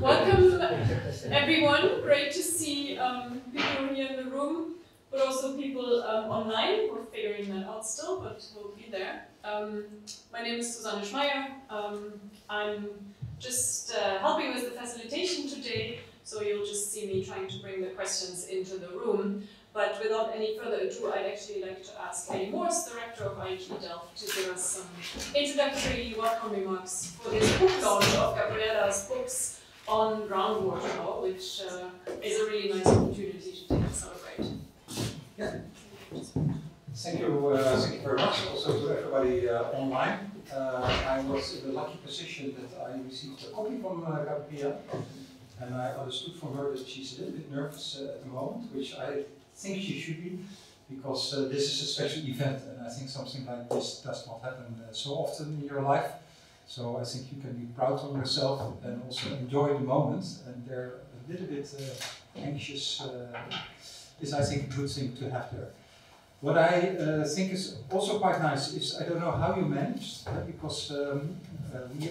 Welcome, everyone. Great to see um, people here in the room, but also people um, online. We're figuring that out still, but we'll be there. Um, my name is Susanne Schmeier. Um, I'm just uh, helping with the facilitation today, so you'll just see me trying to bring the questions into the room. But without any further ado, I'd actually like to ask Eddy Moors, Director of IHE Delft, to give us some introductory welcome remarks for this book launch of Gabriela's books on groundwater which uh, is a really nice opportunity to take celebrate. Yeah. Thank you, uh, thank you very much also to everybody uh, online. Uh, I was in the lucky position that I received a copy from uh, Gabriela, and I understood from her that she's a little bit nervous uh, at the moment, which I think she should be, because uh, this is a special event, and I think something like this does not happen so often in your life. So I think you can be proud of yourself and also enjoy the moment. And they're a little bit uh, anxious. Uh, is I think a good thing to have there. What I uh, think is also quite nice is I don't know how you managed uh, because um, uh, we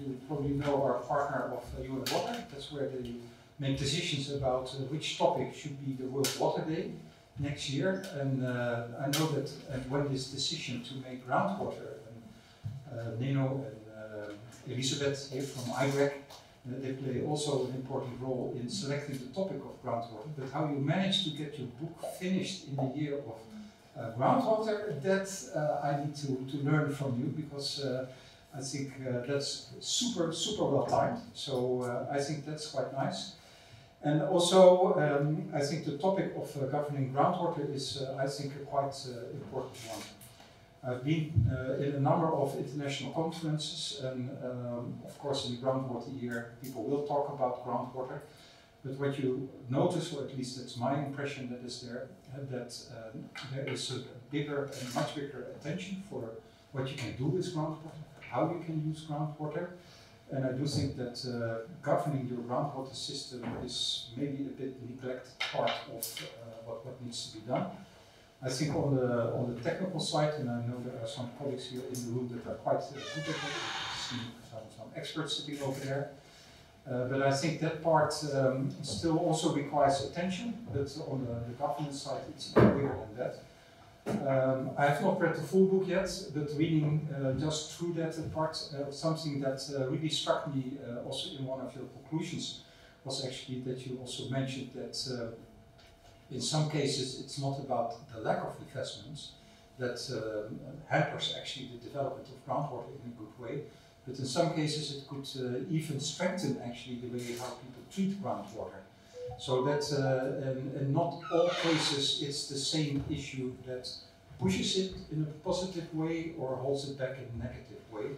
you probably know our partner of uh, UN Water. That's where they make decisions about uh, which topic should be the World Water Day next year. And uh, I know that uh, when this decision to make groundwater, and, uh, Neno and uh, Elisabeth here from IGRAC, uh, they play also an important role in selecting the topic of groundwater. But how you manage to get your book finished in the year of uh, groundwater, that uh, I need to, to learn from you because uh, I think uh, that's super, super well timed. So uh, I think that's quite nice. And also, um, I think the topic of uh, governing groundwater is, I think, a quite important one. I've been uh, in a number of international conferences, and um, of course, in the groundwater year, people will talk about groundwater. But what you notice, or at least that's my impression that is there, that um, there is a bigger and much bigger attention for what you can do with groundwater, how you can use groundwater. And I do think that uh, governing your groundwater system is maybe a bit neglected part of uh, what, what needs to be done. I think on the on the technical side, and I know there are some colleagues here in the room that are quite uh, good at it. See some, some experts sitting over there. Uh, but I think that part um, still also requires attention. But on the, the governance side, it's bigger than that. Um, I have not read the full book yet, but reading uh, just through that part, uh, something that uh, really struck me uh, also in one of your conclusions was actually that you also mentioned that in some cases it's not about the lack of investments that um, hampers actually the development of groundwater in a good way, but in some cases it could uh, even strengthen actually the way how people treat groundwater. So that, uh, and, and not all cases it's the same issue that pushes it in a positive way or holds it back in a negative way,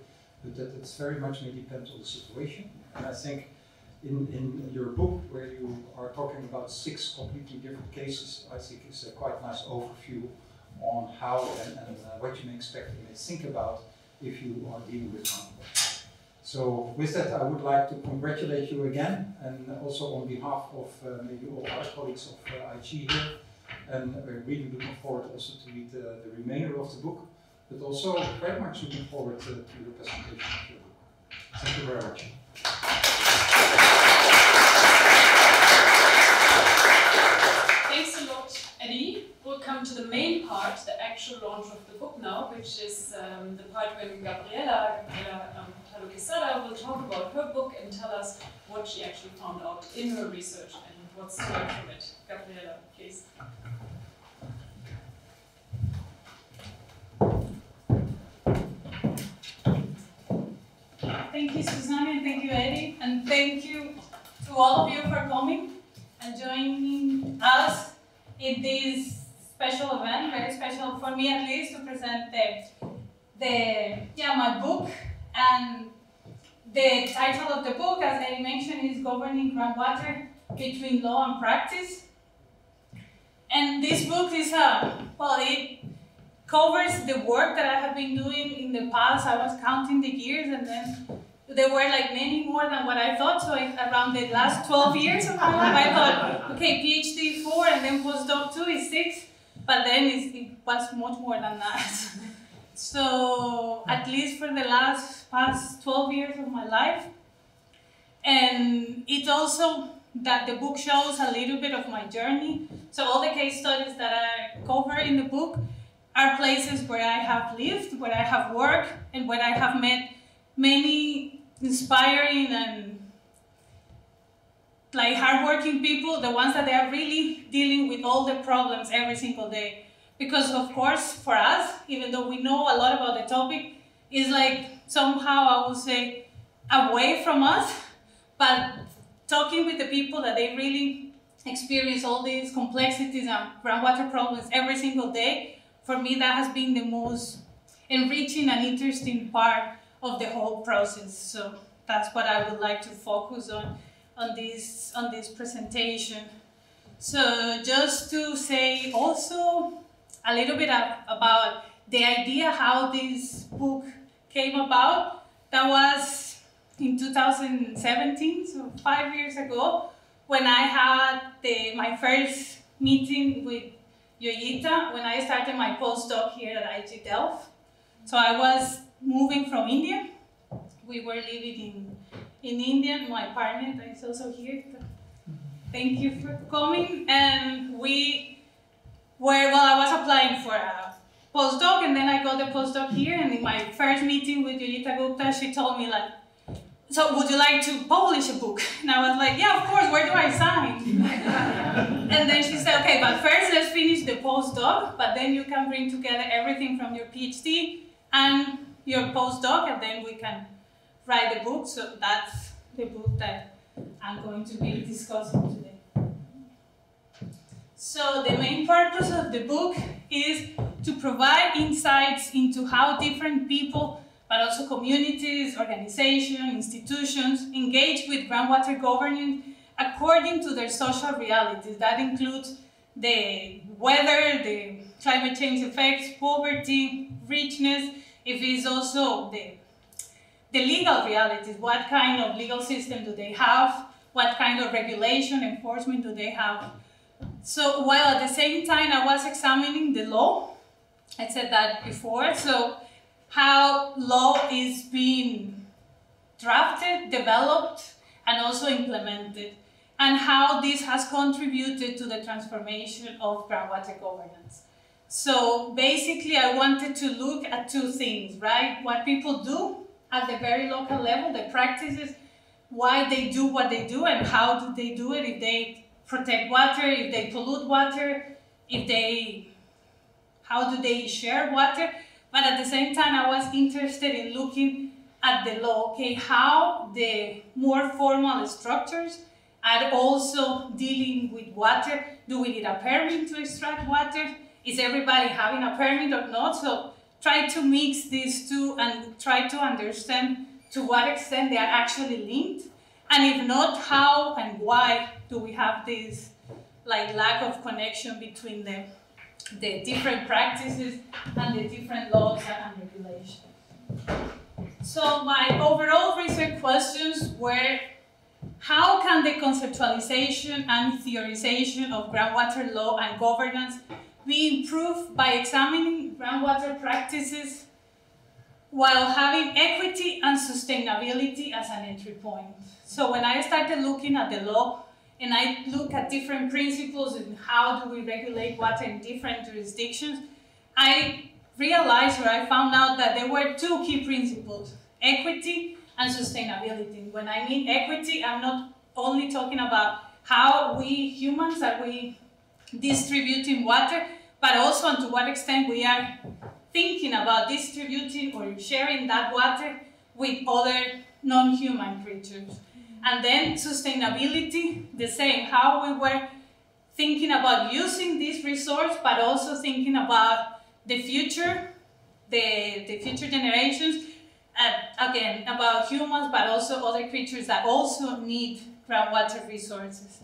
but that it very much may depend on the situation. And I think in, in your book, where you are talking about six completely different cases, I think is a quite nice overview on how and, and uh, what you may expect and may think about if you are dealing with conflict. So with that, I would like to congratulate you again, and also on behalf of uh, maybe all other colleagues of uh, IHE here, and we're really looking forward also to read uh, the remainder of the book, but also very much looking forward to, to your presentation of your book. Thank you very much. Thanks a lot, Eddy. We'll come to the main part, the actual launch of the book now, which is um, the part when Gabriela, Gabriela um, Talo will talk about her book and tell us what she actually found out in her research and what's learned from it. Gabriela, please. Thank you, Susanne, and thank you, Eddy, and thank you to all of you for coming and joining us in this special event, very special for me at least, to present the, the yeah, my book. And the title of the book, as I mentioned, is Governing Groundwater Between Law and Practice. And this book is a, well, it covers the work that I have been doing in the past. I was counting the years and then there were like many more than what I thought. So I, around the last 12 years of my life, I thought, okay, PhD four and then postdoc two is six. But then it was much more than that. so at least for the last past 12 years of my life. And it it's also that the book shows a little bit of my journey. So all the case studies that I cover in the book are places where I have lived, where I have worked, and where I have met many inspiring and like hardworking people, the ones that they are really dealing with all the problems every single day. Because of course, for us, even though we know a lot about the topic, it's like somehow I would say away from us, but talking with the people that they really experience all these complexities and groundwater problems every single day, for me that has been the most enriching and interesting part of the whole process. So that's what I would like to focus on on this on this presentation. So just to say also a little bit about the idea how this book came about, that was in 2017, so five years ago, when I had the, my first meeting with Joyeeta, when I started my postdoc here at IHE Delft. So I was moving from India. We were living in, in India. My partner is also here. Thank you for coming. And we were, well, I was applying for a postdoc, and then I got the postdoc here. And in my first meeting with Joyeeta Gupta, she told me, like, so would you like to publish a book? And I was like, yeah, of course, where do I sign? and then she said, okay, but first let's finish the postdoc, but then you can bring together everything from your PhD and your postdoc, and then we can write the book. So that's the book that I'm going to be discussing today. So the main purpose of the book is to provide insights into how different people but also communities, organizations, institutions engage with groundwater governance according to their social realities. That includes the weather, the climate change effects, poverty, richness, if it's also the, the legal realities, what kind of legal system do they have, what kind of regulation, enforcement do they have. So while at the same time I was examining the law, I said that before, so how law is being drafted, developed, and also implemented, and how this has contributed to the transformation of groundwater governance. So basically, I wanted to look at two things, right? What people do at the very local level, the practices, why they do what they do, and how do they do it, if they protect water, if they pollute water, if they, how do they share water, but at the same time, I was interested in looking at the law, okay, how the more formal structures are also dealing with water. Do we need a permit to extract water? Is everybody having a permit or not? So try to mix these two and try to understand to what extent they are actually linked. And if not, how and why do we have this like lack of connection between them? the different practices and the different laws and regulations. So my overall research questions were how can the conceptualization and theorization of groundwater law and governance be improve by examining groundwater practices while having equity and sustainability as an entry point? So when I started looking at the law, and I look at different principles and how do we regulate water in different jurisdictions, I realized or I found out that there were two key principles, equity and sustainability. When I mean equity, I'm not only talking about how we humans are we distributing water, but also and to what extent we are thinking about distributing or sharing that water with other non-human creatures. Mm-hmm. And then sustainability, the same, how we were thinking about using this resource, but also thinking about the future, the, the future generations, and again, about humans, but also other creatures that also need groundwater resources.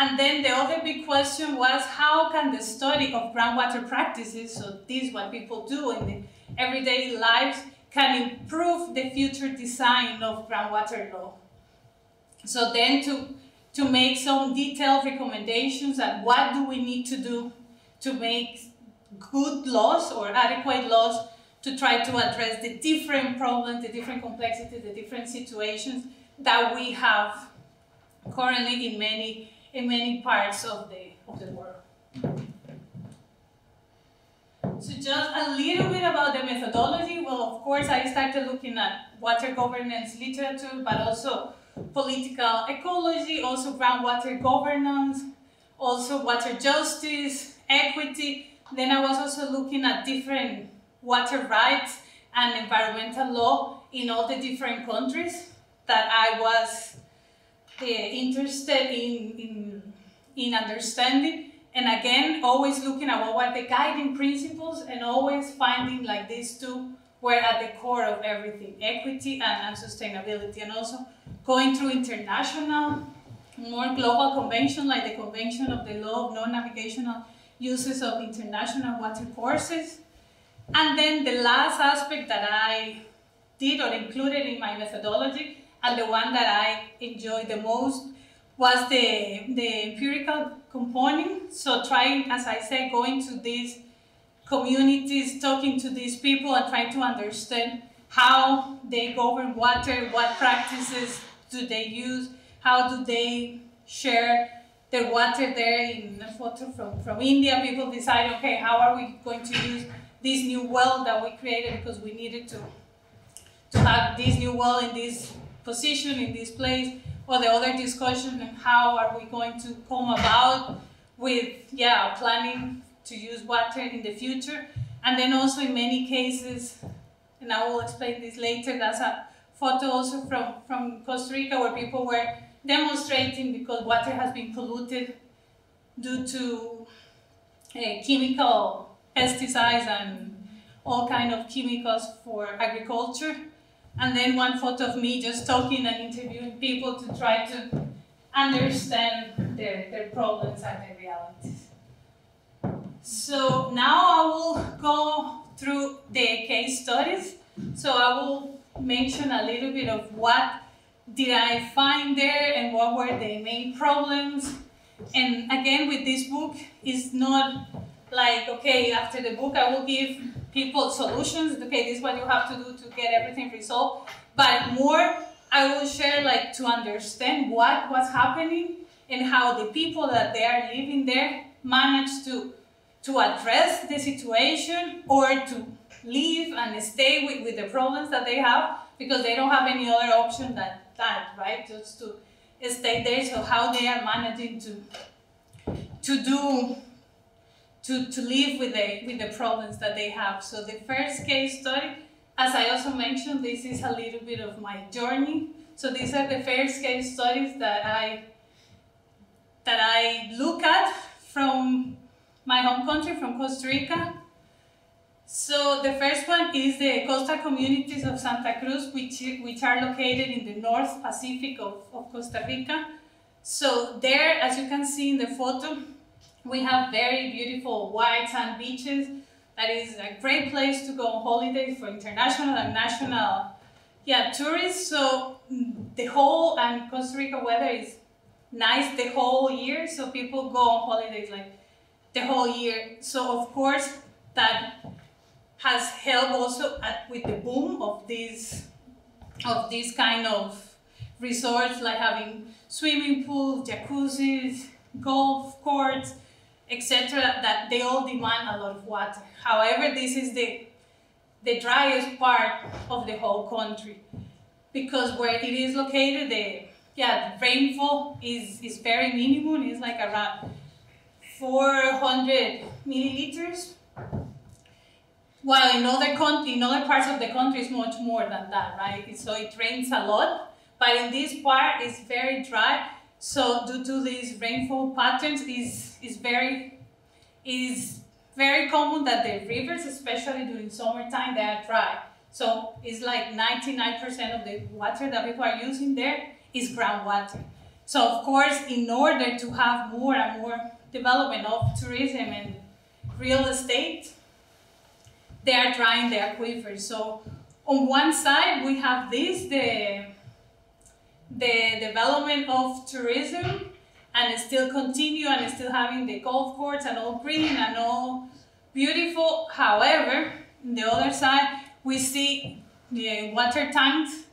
And then the other big question was how can the study of groundwater practices, so this is what people do in the everyday lives, can improve the future design of groundwater law. So then to, to make some detailed recommendations and what do we need to do to make good laws or adequate laws to try to address the different problems, the different complexities, the different situations that we have currently in many in many parts of the of the world. So just a little bit about the methodology. Well, of course, I started looking at water governance literature, but also political ecology, also groundwater governance, also water justice, equity. Then I was also looking at different water rights and environmental law in all the different countries that I was interested in, in, in understanding. And again, always looking at what were the guiding principles and always finding like these two were at the core of everything, equity and, and sustainability. And also going through international, more global convention like the Convention of the Law of Non-Navigational Uses of International Water Courses. And then the last aspect that I did or included in my methodology and the one that I enjoyed the most was the, the empirical component. So trying, as I said, going to these communities, talking to these people and trying to understand how they govern water, what practices do they use, how do they share their water there in a photo from, from India. People decide, okay, how are we going to use this new well that we created because we needed to, to have this new well in this position, in this place or the other discussion and how are we going to come about with yeah planning to use water in the future. And then also in many cases and I will explain this later that's a photo also from from Costa Rica where people were demonstrating because water has been polluted due to uh, chemical pesticides and all kind of chemicals for agriculture and then one photo of me just talking and interviewing people to try to understand their, their problems and their realities. So now I will go through the case studies. So I will mention a little bit of what did I find there and what were the main problems. And again, with this book, it's not like, okay, after the book, I will give people solutions. Okay, this is what you have to do to get everything resolved. But more, I will share like to understand what was happening and how the people that they are living there manage to to address the situation or to live and stay with, with the problems that they have because they don't have any other option than that, right? Just to stay there. So how they are managing to to do to, to live with the, with the problems that they have. So the first case study, as I also mentioned, this is a little bit of my journey. So these are the first case studies that I, that I look at from my home country, from Costa Rica. So the first one is the coastal communities of Santa Cruz, which, which are located in the North Pacific of, of Costa Rica. So there, as you can see in the photo, we have very beautiful white sand beaches. That is a great place to go on holidays for international and national yeah, tourists. So mm, the whole, and Costa Rica weather is nice the whole year. So people go on holidays like the whole year. So of course that has helped also at, with the boom of these of these kind of resorts like having swimming pools, jacuzzis, golf courts, etc., that they all demand a lot of water. However, this is the, the driest part of the whole country because where it is located, the yeah, the rainfall is, is very minimum. It's like around 400 milliliters. While in other, country, in other parts of the country, it's much more than that, right? So it rains a lot, but in this part, it's very dry so due to these rainfall patterns, is is very is very common that the rivers, especially during summertime, they are dry. So it's like 99% of the water that people are using there is groundwater. So of course, in order to have more and more development of tourism and real estate, they are drying the aquifers. So on one side, we have this, the the development of tourism and still continue and still having the golf course and all green and all beautiful. However, on the other side, we see the water tanks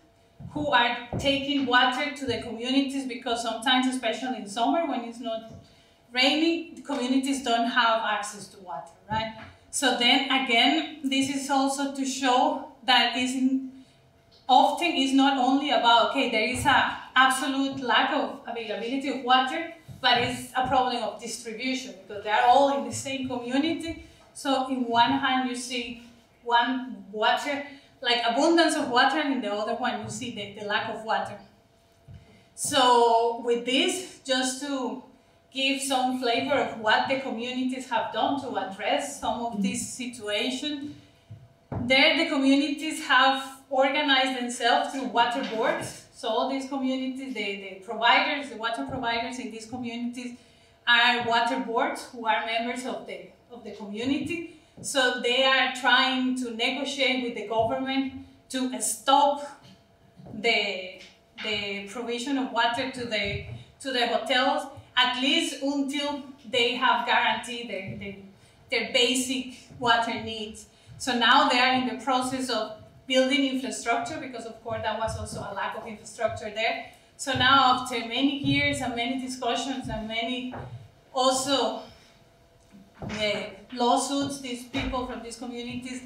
who are taking water to the communities because sometimes, especially in summer when it's not raining, the communities don't have access to water, right? So then again, this is also to show that is often is not only about okay, there is a absolute lack of availability of water, but it's a problem of distribution because they are all in the same community. So in one hand you see one water, like abundance of water, and in the other one you see the, the lack of water. So with this, just to give some flavor of what the communities have done to address some of this situation, there the communities have organized themselves through water boards. So all these communities, the, the providers, the water providers in these communities are water boards who are members of the, of the community. So they are trying to negotiate with the government to stop the, the provision of water to the, to the hotels, at least until they have guaranteed their, their, their basic water needs. So now they are in the process of building infrastructure because of course that was also a lack of infrastructure there. So now after many years and many discussions and many also uh, lawsuits, these people from these communities,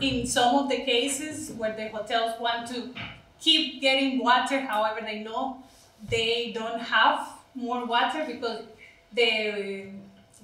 in some of the cases where the hotels want to keep getting water, however they know they don't have more water because the,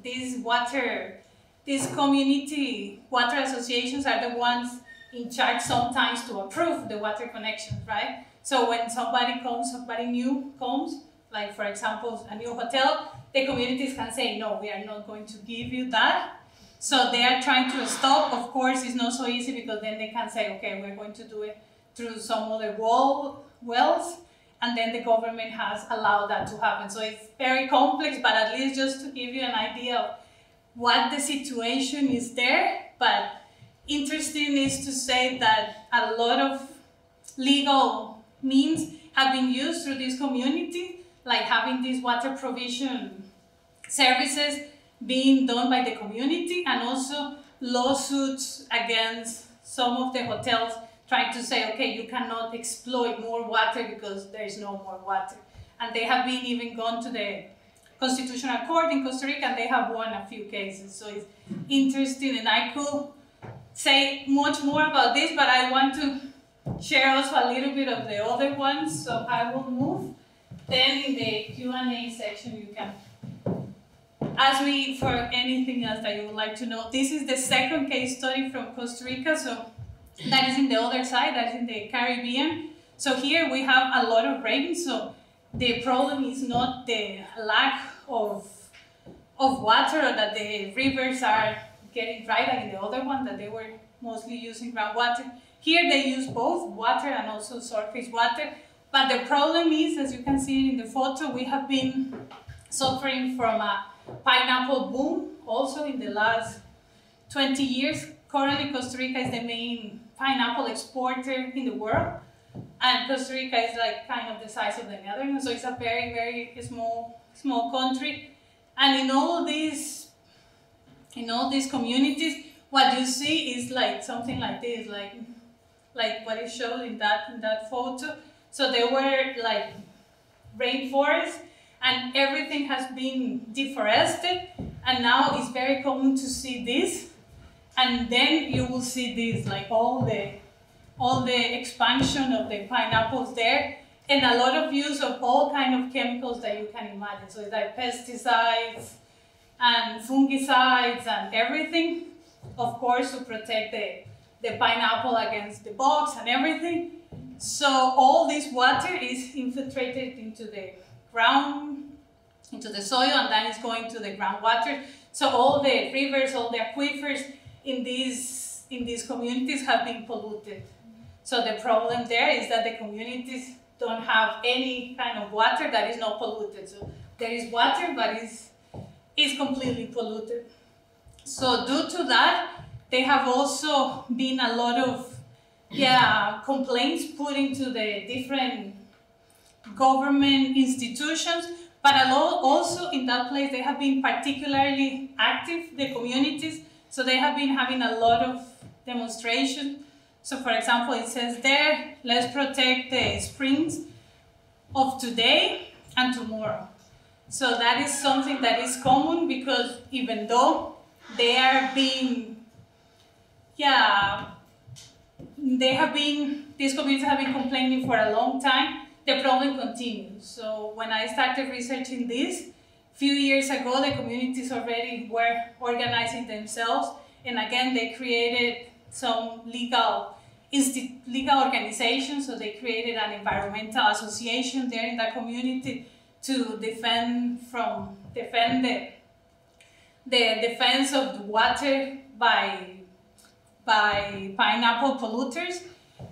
these water, these community water associations are the ones in charge sometimes to approve the water connections, right? So when somebody comes, somebody new comes, like for example, a new hotel, the communities can say, no, we are not going to give you that. So they are trying to stop. Of course, it's not so easy because then they can say, okay, we're going to do it through some other wall wells. And then the government has allowed that to happen. So it's very complex, but at least just to give you an idea of what the situation is there. But interesting is to say that a lot of legal means have been used through this community, like having these water provision services being done by the community and also lawsuits against some of the hotels trying to say, okay, you cannot exploit more water because there is no more water. And they have been even gone to the Constitutional Court in Costa Rica and they have won a few cases. So it's interesting and I could say much more about this, but I want to share also a little bit of the other ones. So I will move. Then in the Q&A section, you can ask me for anything else that you would like to know. This is the second case study from Costa Rica. So that is in the other side, that is in the Caribbean. So here we have a lot of rain. So the problem is not the lack of, of water or that the rivers are getting dry like in the other one that they were mostly using groundwater. Here they use both water and also surface water. But the problem is, as you can see in the photo, we have been suffering from a pineapple boom also in the last 20 years. Currently, Costa Rica is the main pineapple exporter in the world. And Costa Rica is like kind of the size of the Netherlands, so it's a very, very small, small country. And in all these in all these communities, what you see is like something like this, like like what is shown in that in that photo. So there were like rainforests and everything has been deforested. And now it's very common to see this. And then you will see this like all the all the expansion of the pineapples there. And a lot of use of all kind of chemicals that you can imagine. So it's like pesticides and fungicides and everything, of course, to protect the, the pineapple against the bugs and everything. So all this water is infiltrated into the ground, into the soil, and then it's going to the groundwater. So all the rivers, all the aquifers in these, in these communities have been polluted. So the problem there is that the communities don't have any kind of water that is not polluted. So there is water, but it's is completely polluted. So due to that, there have also been a lot of yeah complaints put into the different government institutions, but also in that place they have been particularly active, the communities, so they have been having a lot of demonstrations. So for example, it says there, let's protect the springs of today and tomorrow. So that is something that is common because even though they are being, yeah, they have been, these communities have been complaining for a long time, the problem continues. So when I started researching this, few years ago, the communities already were organizing themselves, and again, they created some legal legal organizations. So they created an environmental association there in the community to defend from defend the, the defense of the water by by pineapple polluters.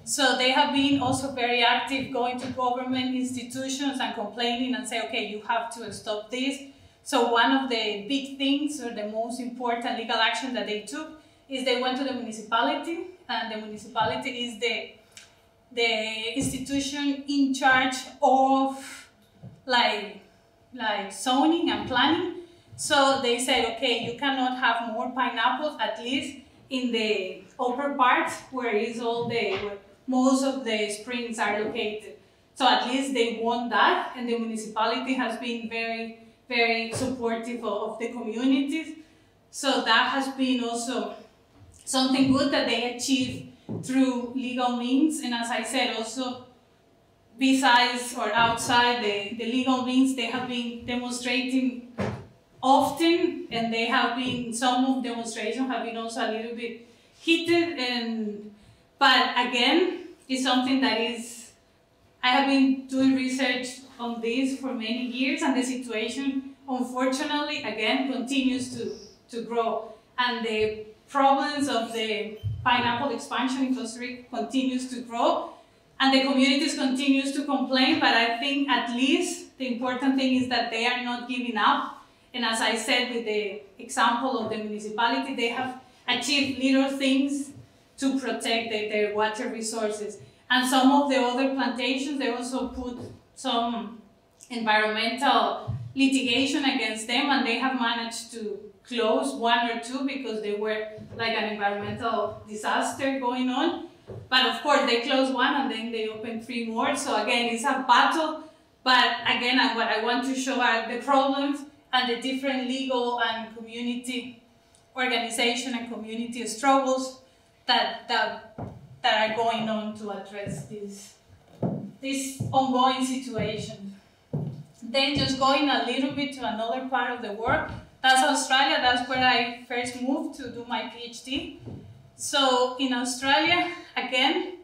So they have been also very active going to government institutions and complaining and say, okay, you have to stop this. So one of the big things or the most important legal action that they took is they went to the municipality and the municipality is the the institution in charge of like like zoning and planning. So they said, okay, you cannot have more pineapples at least in the upper part where is all the where most of the springs are located. So at least they want that, and the municipality has been very very supportive of the communities. So that has been also something good that they achieved through legal means. And as I said, also besides or outside the, the legal means, they have been demonstrating often, and they have been, some of demonstrations have been also a little bit heated. And But again, it's something that is, I have been doing research on this for many years, and the situation, unfortunately, again, continues to, to grow. And the problems of the pineapple expansion in Costa Rica continues to grow and the communities continues to complain, but I think at least the important thing is that they are not giving up. And as I said with the example of the municipality, they have achieved little things to protect the, their water resources. And some of the other plantations, they also put some environmental litigation against them and they have managed to close one or two because they were like an environmental disaster going on. But of course, they close one and then they open three more. So again, it's a battle. But again, what I want to show are the problems and the different legal and community organization and community struggles that, that, that are going on to address this, this ongoing situation. Then just going a little bit to another part of the world, that's Australia, that's where I first moved to do my PhD. So in Australia, again,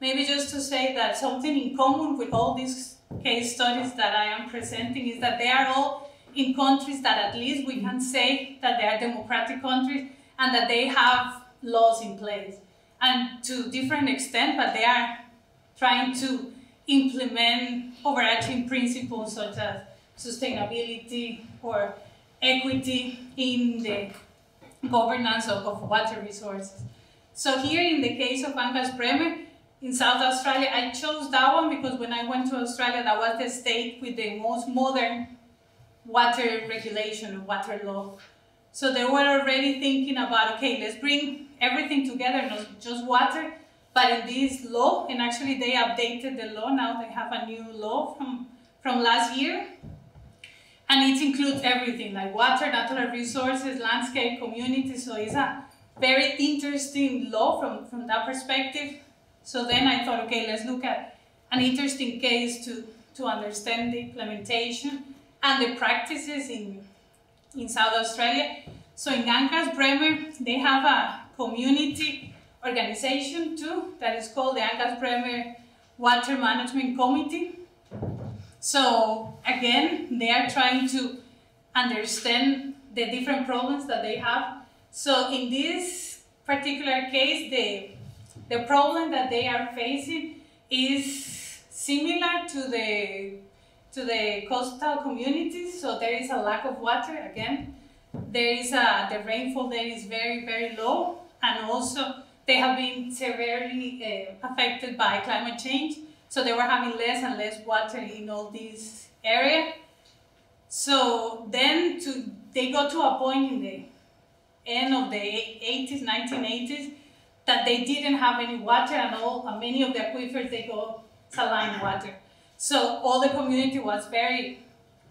maybe just to say that something in common with all these case studies that I am presenting is that they are all in countries that at least we can say that they are democratic countries and that they have laws in place. And to different extent, but they are trying to implement overarching principles such as sustainability or equity in the governance of, of water resources. So here in the case of Angas Bremer, in South Australia, I chose that one because when I went to Australia, that was the state with the most modern water regulation, water law. So they were already thinking about, okay, let's bring everything together, not just water, but in this law, and actually they updated the law, now they have a new law from, from last year, and it includes everything like water, natural resources, landscape, community. So it's a very interesting law from, from that perspective. So then I thought, okay, let's look at an interesting case to, to understand the implementation and the practices in, in South Australia. So in Angas Bremer, they have a community organization too that is called the Angas Bremer Water Management Committee. So again, they are trying to understand the different problems that they have. So in this particular case, the, the problem that they are facing is similar to the, to the coastal communities. So there is a lack of water again. There is a, the rainfall there is very, very low. And also they have been severely uh, affected by climate change. So they were having less and less water in all these area. So then to, they got to a point in the end of the 80s, 1980s, that they didn't have any water at all, and many of the aquifers, they go saline water. So all the community was very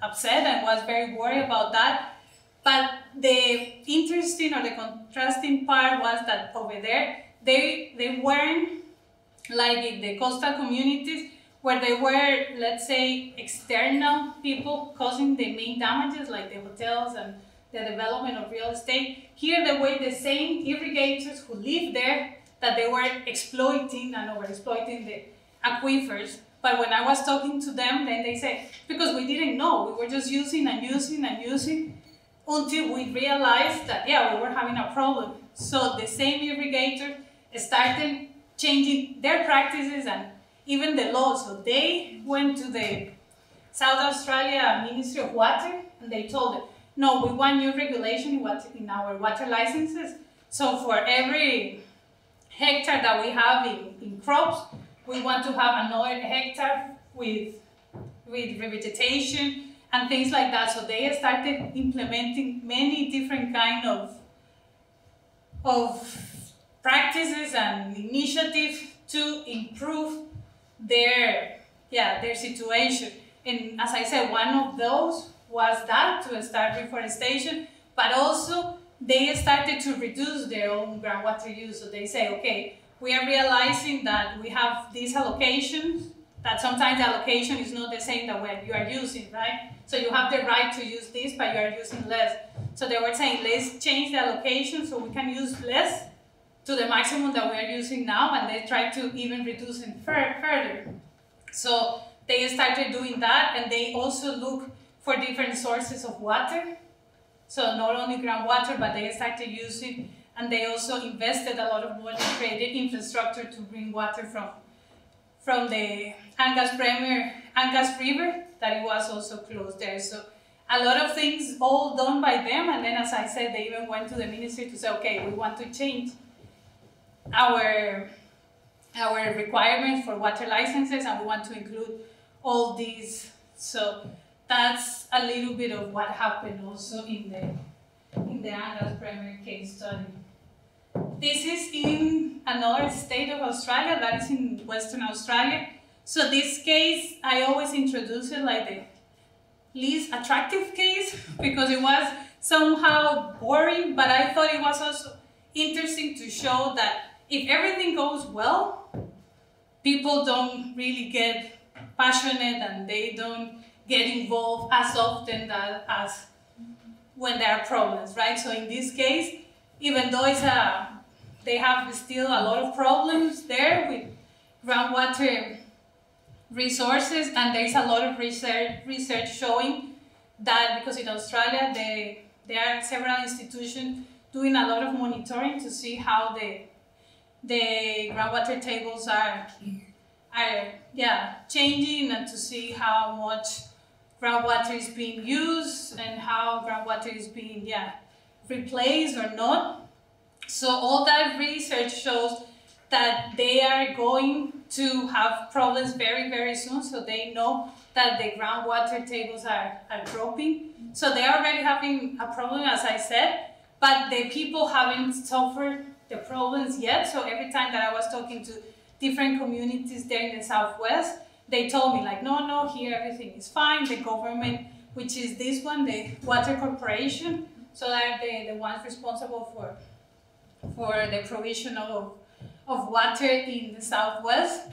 upset and was very worried about that. But the interesting or the contrasting part was that over there, they, they weren't like in the coastal communities where they were, let's say, external people causing the main damages, like the hotels and the development of real estate. Here they were the same irrigators who lived there that they were exploiting and overexploiting the aquifers. But when I was talking to them, then they said, because we didn't know, we were just using and using and using until we realized that, yeah, we were having a problem. So the same irrigator started changing their practices and even the law. So they went to the South Australia Ministry of Water and they told them, no, we want new regulation in our water licenses. So for every hectare that we have in, in crops, we want to have another hectare with, with revegetation and things like that. So they started implementing many different kind of, of practices and initiatives to improve their, yeah, their situation. And as I said, one of those was that to start reforestation, but also they started to reduce their own groundwater use. So they say, okay, we are realizing that we have these allocations, that sometimes the allocation is not the same that when you are using, right? So you have the right to use this, but you are using less. So they were saying, let's change the allocation so we can use less to the maximum that we are using now, and they try to even reduce it further. So they started doing that, and they also look for different sources of water. So not only groundwater, but they started using, and they also invested a lot of money, created infrastructure to bring water from from the Angas Bremer, Angas River, that it was also closed there. So a lot of things all done by them, and then as I said, they even went to the ministry to say, okay, we want to change our our requirements for water licenses, and we want to include all these. So that's a little bit of what happened also in the in the Angas Bremer case study. This is in another state of Australia, that is in Western Australia. So this case, I always introduce it like the least attractive case because it was somehow boring, but I thought it was also interesting to show that if everything goes well, people don't really get passionate and they don't get involved as often as when there are problems, right? So in this case, even though it's a, they have still a lot of problems there with groundwater resources, and there's a lot of research, research showing that because in Australia they, there are several institutions doing a lot of monitoring to see how the the groundwater tables are are yeah changing and to see how much groundwater is being used and how groundwater is being yeah replaced or not. So all that research shows that they are going to have problems very, very soon. So they know that the groundwater tables are, are dropping. So they are already having a problem, as I said, but the people haven't suffered the problems yet. So every time that I was talking to different communities there in the Southwest, they told me like, no, no, here everything is fine. The government, which is this one, the Water Corporation, so they're the, the ones responsible for, for the provision of, of water in the Southwest.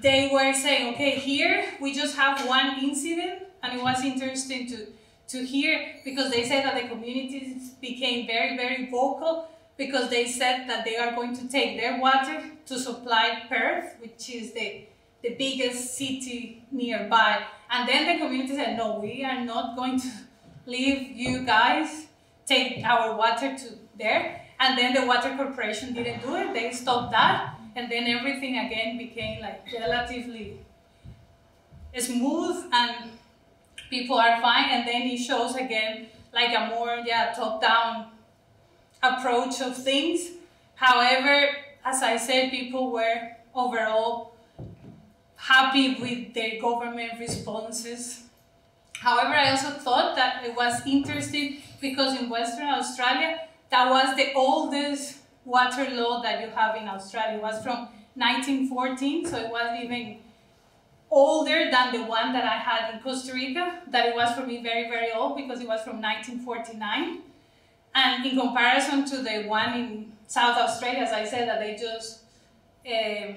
They were saying, okay, here we just have one incident, and it was interesting to, to hear because they said that the communities became very, very vocal because they said that they are going to take their water to supply Perth, which is the the biggest city nearby. And then the community said, no, we are not going to leave you guys take our water to there. And then the water corporation didn't do it. They stopped that. And then everything again became like relatively smooth and people are fine. And then it shows again like a more yeah top-down approach of things. However, as I said, people were overall happy with their government responses. However, I also thought that it was interesting because in Western Australia, that was the oldest water law that you have in Australia. It was from 1914, so it was even older than the one that I had in Costa Rica, that it was for me very, very old because it was from 1949. And in comparison to the one in South Australia, as I said, that they just uh,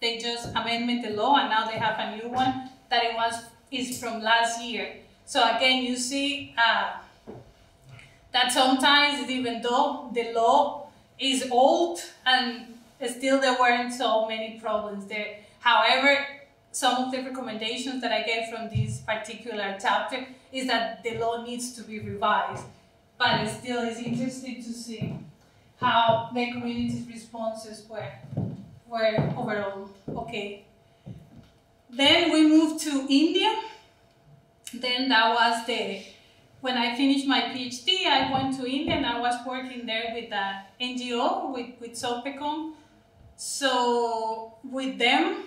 they just amended the law and now they have a new one that it was is from last year. So again, you see uh, that sometimes even though the law is old and still there weren't so many problems there. However, some of the recommendations that I get from this particular chapter is that the law needs to be revised. But it still is interesting to see how the community's responses were, were overall okay. Then we moved to India. Then that was the, when I finished my PhD, I went to India and I was working there with the NGO, with, with SOPPECOM. So with them,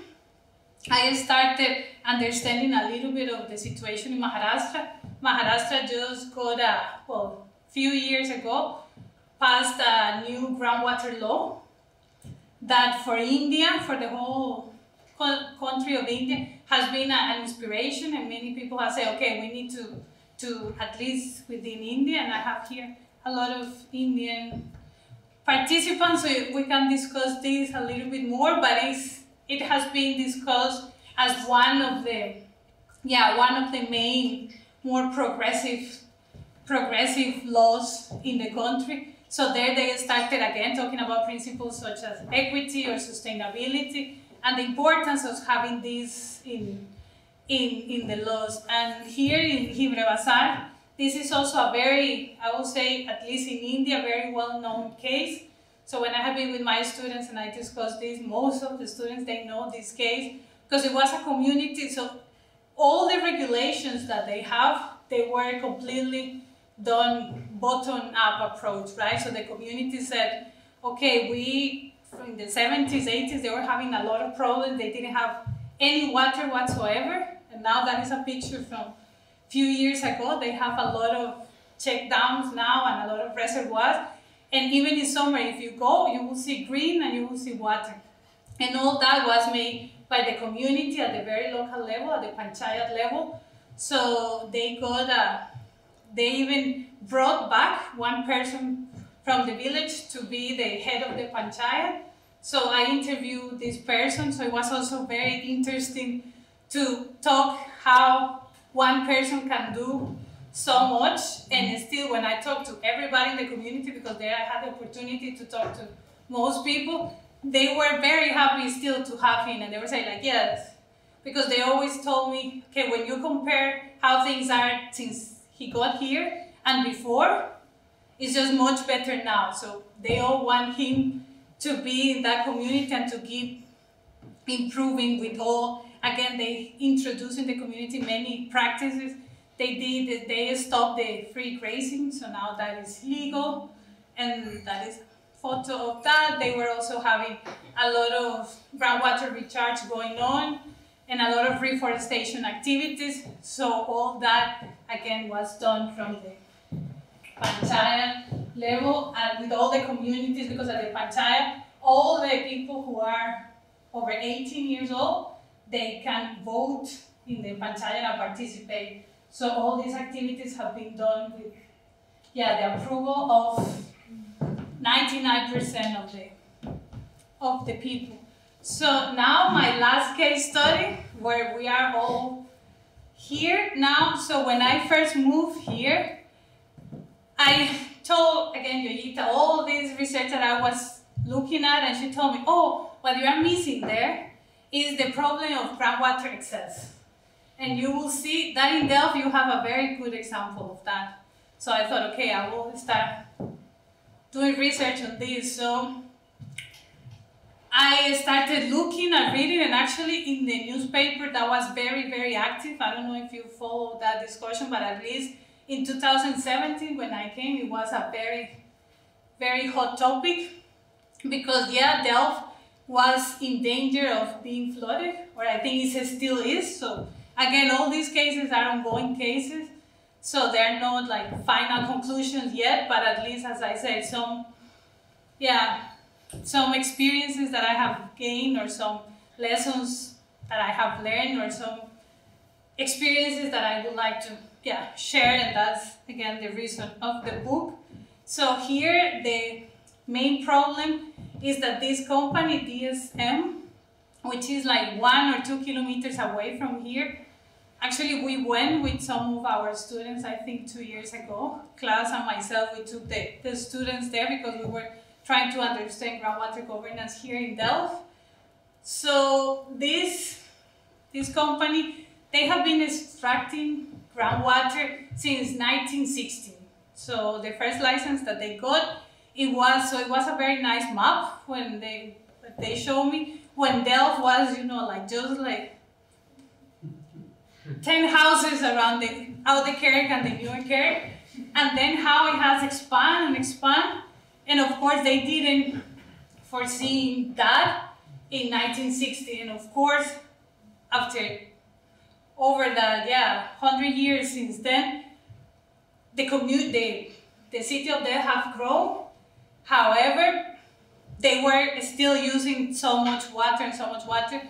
I started understanding a little bit of the situation in Maharashtra. Maharashtra just got a, well, few years ago, passed a new groundwater law that for India, for the whole country of India, has been a, an inspiration and many people have said, okay, we need to, to at least within India, and I have here a lot of Indian participants, so we can discuss this a little bit more, but it's it has been discussed as one of the, yeah, one of the main more progressive, progressive laws in the country. So there they started again talking about principles such as equity or sustainability and the importance of having this in, in, in the laws. And here in Hivre Bazar, this is also a very, I would say, at least in India, very well-known case so when I have been with my students and I discuss this, most of the students, they know this case because it was a community. So all the regulations that they have, they were completely done bottom-up approach, right? So the community said, okay, we, in the 70s, 80s, they were having a lot of problems. They didn't have any water whatsoever. And now that is a picture from a few years ago. They have a lot of check dams now and a lot of reservoirs. And even in summer, if you go, you will see green and you will see water. And all that was made by the community at the very local level, at the panchayat level. So they got a, they even brought back one person from the village to be the head of the panchayat. So I interviewed this person, so it was also very interesting to talk how one person can do so much. And still when I talk to everybody in the community because there I had the opportunity to talk to most people they were very happy still to have him. And they were saying like yes. Because they always told me okay when you compare how things are since he got here and before it's just much better now. So they all want him to be in that community and to keep improving with all again they introduce in the community many practices. They did, they stopped the free grazing, so now that is legal, and that is photo of that. They were also having a lot of groundwater recharge going on and a lot of reforestation activities. So all that again was done from the panchayat level and with all the communities because at the panchayat, all the people who are over 18 years old, they can vote in the panchayat and participate so all these activities have been done with, yeah, the approval of 99% of the, of the people. So now my last case study, where we are all here now. So when I first moved here, I told, again, Joyeeta, all this research that I was looking at, and she told me, oh, what you are missing there is the problem of groundwater excess. And you will see that in Delft you have a very good example of that. So I thought, okay, I will start doing research on this. So I started looking and reading and actually in the newspaper that was very, very active. I don't know if you follow that discussion, but at least in 2017 when I came, it was a very, very hot topic because yeah, Delft was in danger of being flooded, or I think it still is. So Again, all these cases are ongoing cases, so they're not like final conclusions yet, but at least, as I said, some yeah, some experiences that I have gained or some lessons that I have learned or some experiences that I would like to yeah, share and that's again the reason of the book. So here the main problem is that this company DSM, which is like one or two kilometers away from here, actually we went with some of our students, I think two years ago, class and myself, we took the, the students there because we were trying to understand groundwater governance here in Delft. So this, this company, they have been extracting groundwater since 1916. So the first license that they got, it was, so it was a very nice map when they, they showed me, when Delft was, you know, like just like 10 houses around the Oudekerk and the Nieuwe Kerk. And then how it has expanded and expanded and of course, they didn't foresee that in 1960. And of course, after over the yeah 100 years since then, the community, the, the city of Delft have grown. However, they were still using so much water and so much water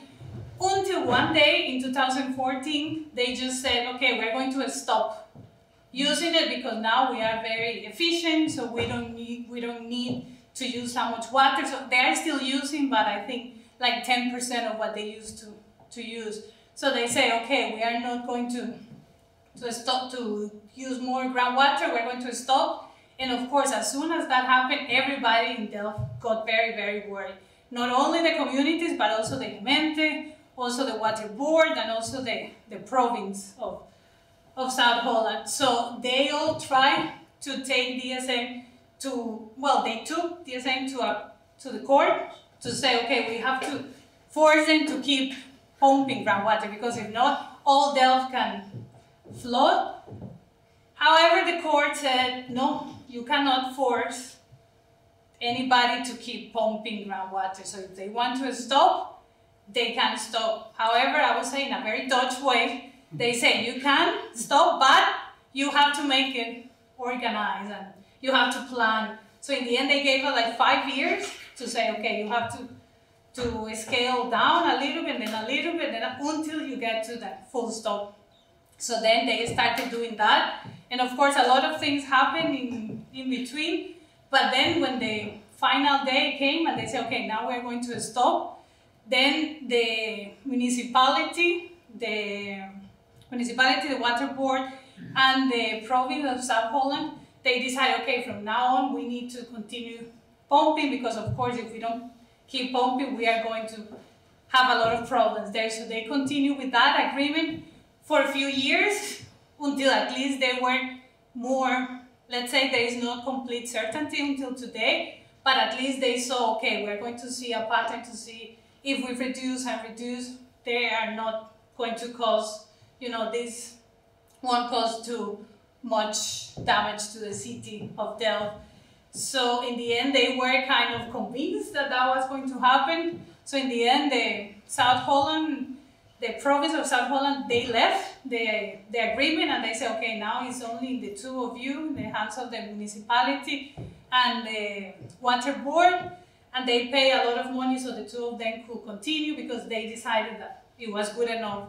until one day in 2014 they just said okay we're going to stop using it because now we are very efficient, so we don't need we don't need to use that much water. So they are still using, but I think like 10% of what they used to, to use. So they say, okay, we are not going to, to stop to use more groundwater, we're going to stop. And of course, as soon as that happened, everybody in Delft got very, very worried. Not only the communities, but also the Gemeente, also the water board, and also the, the province of, of South Holland. So they all tried to take DSM to, well, they took DSM to, a, to the court to say, okay, we have to force them to keep pumping groundwater because if not, all Delft can flood. However, the court said, no, you cannot force anybody to keep pumping groundwater. So if they want to stop, they can stop. However, I would say in a very Dutch way, they say you can stop, but you have to make it organized and you have to plan. So in the end, they gave us like five years to say, okay, you have to to scale down a little bit, then a little bit, then until you get to that full stop. So then they started doing that. And of course, a lot of things happened in, in between. But then when the final day came and they said, okay, now we're going to stop, then the municipality, the municipality, the water board, and the province of South Holland, they decide, okay, from now on, we need to continue pumping because, of course, if we don't keep pumping, we are going to have a lot of problems there. So they continue with that agreement for a few years until at least they were more, let's say there is no complete certainty until today, but at least they saw, okay, we're going to see a pattern to see if we reduce and reduce, they are not going to cause you know, this won't cause too much damage to the city of Delft. So in the end, they were kind of convinced that that was going to happen. So in the end, the South Holland, the province of South Holland, they left the, the agreement and they said, okay, now it's only the two of you, in the hands of the municipality and the water board, and they pay a lot of money so the two of them could continue because they decided that it was good enough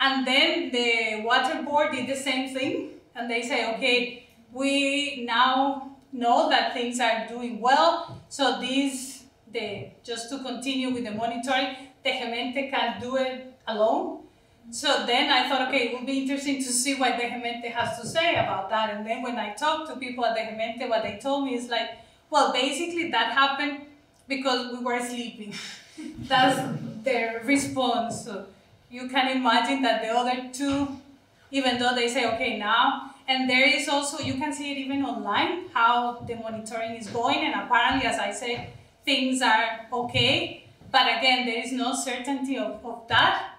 and then the water board did the same thing. And they say, okay, we now know that things are doing well. So this, the, just to continue with the monitoring, the Gemeente can do it alone. So then I thought, okay, it would be interesting to see what the Gemeente has to say about that. And then when I talked to people at the Gemeente, what they told me is like, well, basically that happened because we were sleeping. That's their response. So, you can imagine that the other two, even though they say, okay, now, and there is also, you can see it even online, how the monitoring is going, and apparently, as I said, things are okay, but again, there is no certainty of, of that,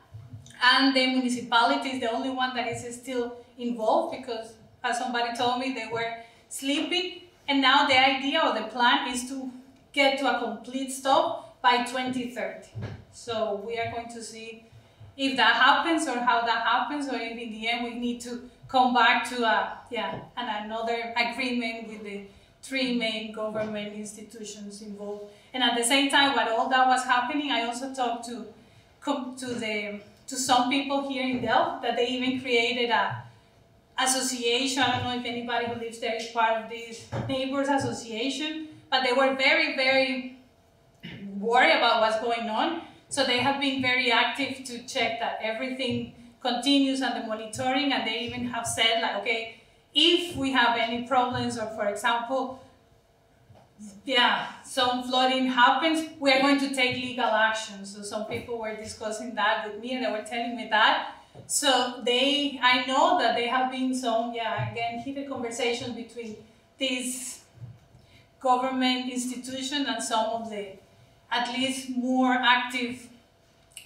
and the municipality is the only one that is still involved because, as somebody told me, they were sleeping, and now the idea or the plan is to get to a complete stop by 2030. So we are going to see if that happens or how that happens, or if in the end we need to come back to a yeah and another agreement with the three main government institutions involved. And at the same time, while all that was happening, I also talked to to the to some people here in Delft that they even created a association. I don't know if anybody who lives there is part of this neighbors association, but they were very, very worried about what's going on. So they have been very active to check that everything continues and the monitoring, and they even have said like, okay, if we have any problems, or for example, yeah, some flooding happens, we are going to take legal action. So some people were discussing that with me, and they were telling me that. So they, I know that there have been some, yeah, again, heated conversations between these government institution and some of the, at least more active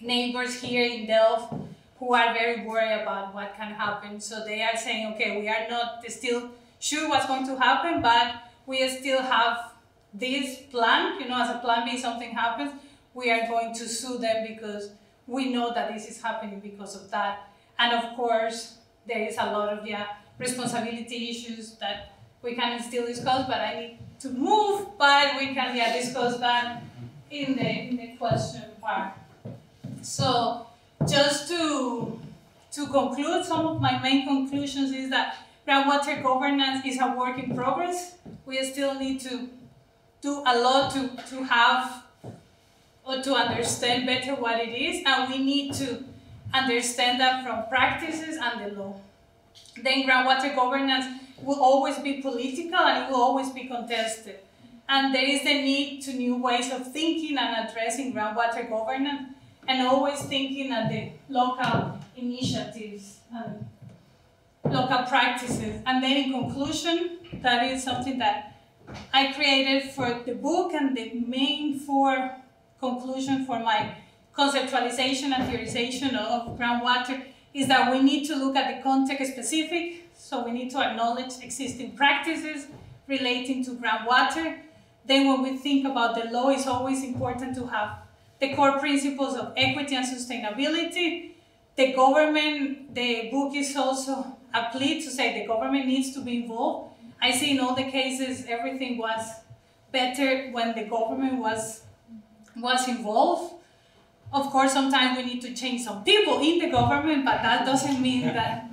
neighbors here in Delft who are very worried about what can happen. So they are saying, okay, we are not still sure what's going to happen, but we still have this plan, you know, as a plan B, something happens, we are going to sue them because we know that this is happening because of that. And of course, there is a lot of yeah, responsibility issues that we can still discuss, but I need to move, but we can yeah, discuss that in the, in the question part. So just to, to conclude, some of my main conclusions is that groundwater governance is a work in progress. We still need to do a lot to, to have or to understand better what it is, and we need to understand that from practices and the law. Then groundwater governance will always be political and it will always be contested. And there is the need to new ways of thinking and addressing groundwater governance and always thinking at the local initiatives and local practices. And then in conclusion, that is something that I created for the book and the main four conclusion for my conceptualization and theorization of groundwater is that we need to look at the context specific, so we need to acknowledge existing practices relating to groundwater. Then when we think about the law, it's always important to have the core principles of equity and sustainability. The government, the book is also a plea to say the government needs to be involved. I see in all the cases everything was better when the government was was involved. Of course, sometimes we need to change some people in the government, but that doesn't mean that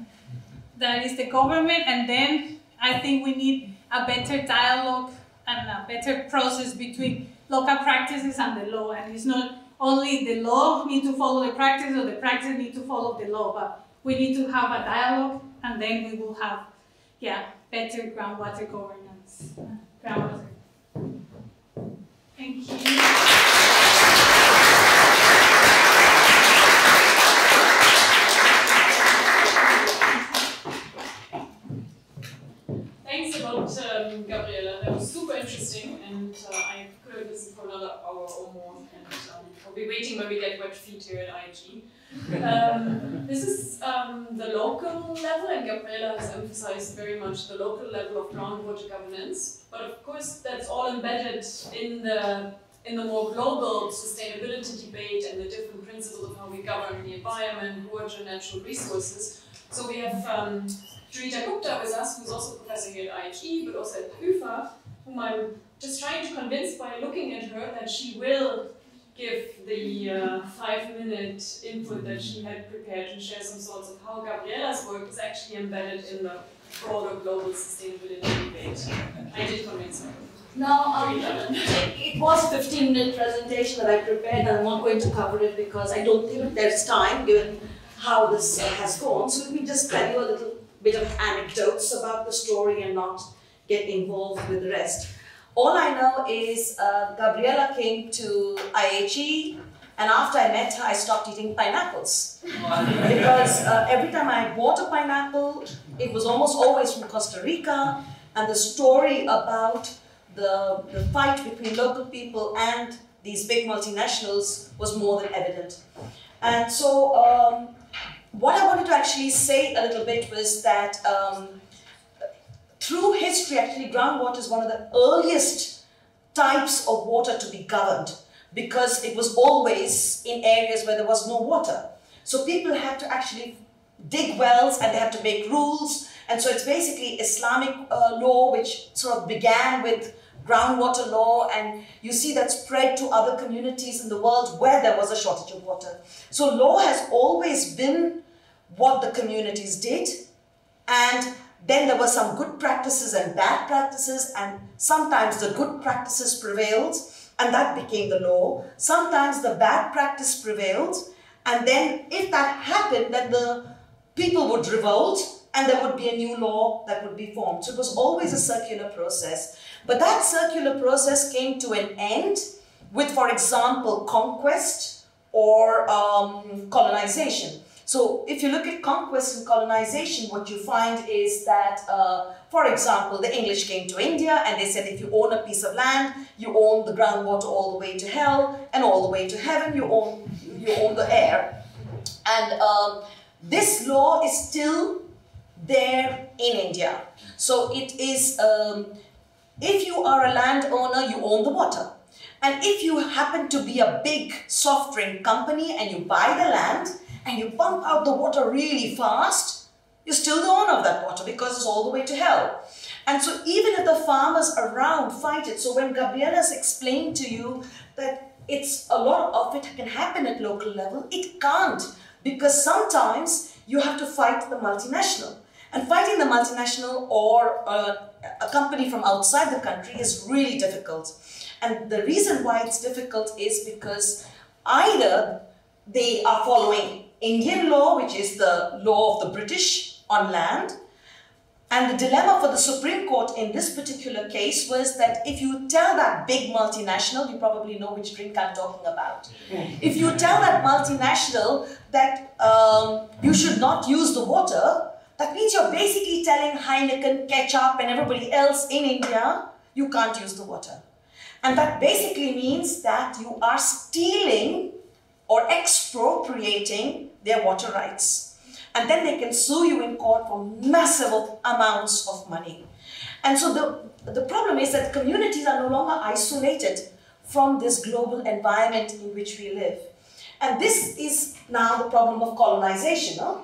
that is the government. And then I think we need a better dialogue and a better process between local practices and the law. And it's not only the law need to follow the practice or the practice need to follow the law, but we need to have a dialogue and then we will have, yeah, better groundwater governance. Uh, groundwater. Thank you. Thanks a lot, um, Gabriela. That was super interesting, and uh, I could have listened for another hour or more. And um, I'll be waiting when we get wet feet here at IHE. Um, this is um, the local level, and Gabriela has emphasized very much the local level of groundwater governance. But of course, that's all embedded in the in the more global sustainability debate and the different principles of how we govern the environment, water, natural resources. So we have um, Gupta with us, who's also a professor here at IHE, but also at UvA, whom I'm just trying to convince by looking at her that she will give the uh, five-minute input that she had prepared and share some thoughts of how Gabriela's work is actually embedded in the broader global sustainability debate. I did convince her. Now, um, it, was a 15 minute presentation that I prepared and I'm not going to cover it because I don't think there's time given how this has gone. So let me just tell you a little bit of anecdotes about the story and not get involved with the rest. All I know is uh, Gabriela came to IHE and after I met her, I stopped eating pineapples. because uh, every time I bought a pineapple, it was almost always from Costa Rica and the story about the, the fight between local people and these big multinationals was more than evident. And so um, what I wanted to actually say a little bit was that um, through history, actually, groundwater is one of the earliest types of water to be governed because it was always in areas where there was no water. So people had to actually dig wells and they had to make rules And so it's basically Islamic uh, law, which sort of began with groundwater law, and you see that spread to other communities in the world where there was a shortage of water. So law has always been what the communities did, and then there were some good practices and bad practices, and sometimes the good practices prevailed, and that became the law. Sometimes the bad practice prevailed, and then if that happened, then the people would revolt, and there would be a new law that would be formed. So it was always a circular process. But that circular process came to an end with, for example, conquest or um, colonization. So if you look at conquest and colonization, what you find is that, uh, for example, the English came to India and they said if you own a piece of land, you own the groundwater all the way to hell and all the way to heaven, you own, you own the air. And um, this law is still there in India. So it is, um, if you are a landowner, you own the water. And if you happen to be a big soft drink company and you buy the land and you pump out the water really fast, you're still the owner of that water because it's all the way to hell. And so even if the farmers around fight it, so when Gabriela's explained to you that it's a lot of it can happen at local level, it can't because sometimes you have to fight the multinational. And fighting the multinational or uh, a company from outside the country is really difficult. And the reason why it's difficult is because either they are following Indian law, which is the law of the British on land, and the dilemma for the Supreme Court in this particular case was that if you tell that big multinational, you probably know which drink I'm talking about. If you tell that multinational that um, you should not use the water, that means you're basically telling Heineken, Ketchup, and everybody else in India, you can't use the water. And that basically means that you are stealing or expropriating their water rights. And then they can sue you in court for massive amounts of money. And so the, the problem is that communities are no longer isolated from this global environment in which we live. And this is now the problem of colonization. Huh?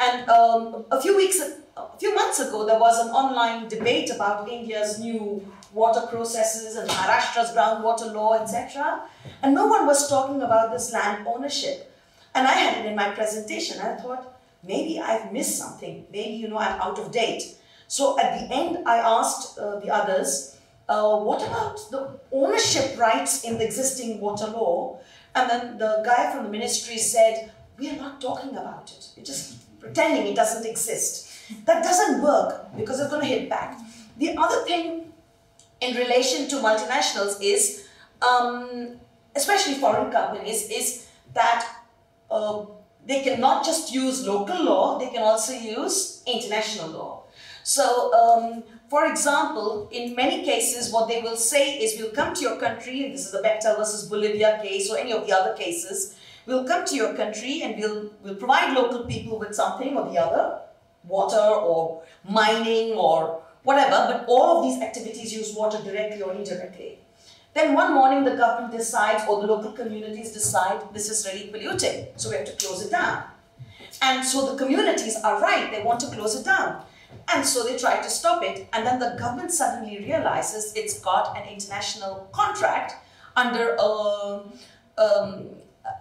And um, a few weeks, a few months ago, there was an online debate about India's new water processes and Maharashtra's groundwater law, etc. And no one was talking about this land ownership. And I had it in my presentation. I thought, maybe I've missed something. Maybe, you know, I'm out of date. So at the end, I asked uh, the others, uh, what about the ownership rights in the existing water law? And then the guy from the ministry said, we are not talking about it. We're just pretending it doesn't exist. That doesn't work because it's going to hit back. The other thing in relation to multinationals is, um, especially foreign companies, is that uh, they can not just use local law, they can also use international law. So, um, for example, in many cases, what they will say is, we'll come to your country, this is the Bechtel versus Bolivia case or any of the other cases, we'll come to your country and we'll, we'll provide local people with something or the other, water or mining or whatever, but all of these activities use water directly or indirectly. Then one morning the government decides or the local communities decide this is really polluting, so we have to close it down. And so the communities are right, they want to close it down. And so they try to stop it, and then the government suddenly realizes it's got an international contract under a, um,